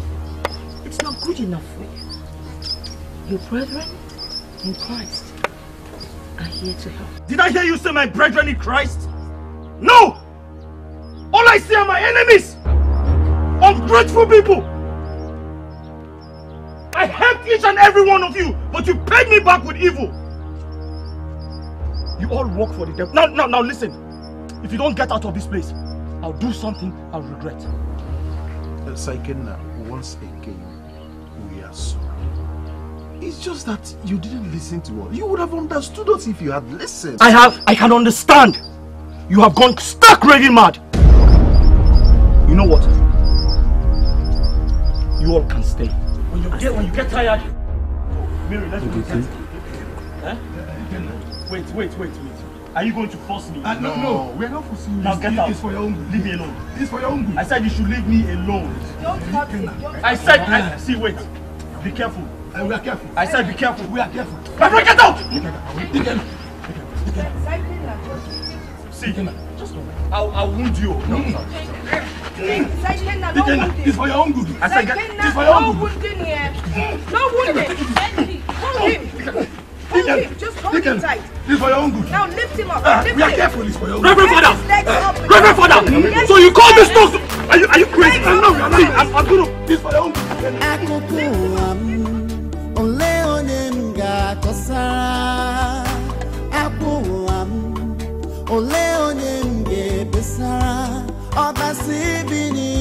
Speaker 13: It's not good enough for you. Your brethren in Christ are here to help.
Speaker 1: Did I hear you say my brethren in Christ? No! All I see are my enemies! Ungrateful people! I helped each and every one of you, but you paid me back with evil! You all work for the devil. Now, now, now listen. If you don't get out of this place, I'll do something I'll regret.
Speaker 3: Uh, Sir Ikenna, once again, we are sorry. It's just that you didn't listen to us. You would have understood us if you had listened.
Speaker 1: I have, I can understand. You have gone stark raving mad. You know what? You all can stay. When you get, when you get tired, Mary, let's go.
Speaker 3: Okay.
Speaker 1: Eh? Wait, wait, wait, wait. Are you going to force me?
Speaker 3: Uh, no, no, we're not forcing you.
Speaker 1: Now get out.
Speaker 3: it's for your own good.
Speaker 1: Leave me alone.
Speaker 3: It's for your own good.
Speaker 1: I said you should leave me alone. Don't touch me. I said, I, see, wait. Be careful.
Speaker 3: Uh, we are careful.
Speaker 1: I said be careful.
Speaker 3: We are careful.
Speaker 1: My friend, get out! See, just I'll, I'll wound you. No.
Speaker 3: Dikenna, it's for your own good.
Speaker 1: I said, get,
Speaker 3: It's for your own
Speaker 29: No
Speaker 3: good.
Speaker 29: wounding here. No wounding. Hold him. Hold him. Just hold him tight.
Speaker 3: It's for your own good.
Speaker 29: Now lift him up.
Speaker 3: Ah,
Speaker 29: lift
Speaker 3: we are
Speaker 29: him.
Speaker 3: careful, it's for your own good. Reverend.
Speaker 1: Father!
Speaker 29: His.
Speaker 1: Reverend Father!
Speaker 29: Yes,
Speaker 1: So you call
Speaker 29: yes.
Speaker 1: me? Are you, are you crazy? I'm not, see, I'm, I'm gonna...
Speaker 3: It's for your own good.
Speaker 18: Ga-akọsara akpụ ụwa m ole onye m ga-ebesara? Ọbasi bi n'igwe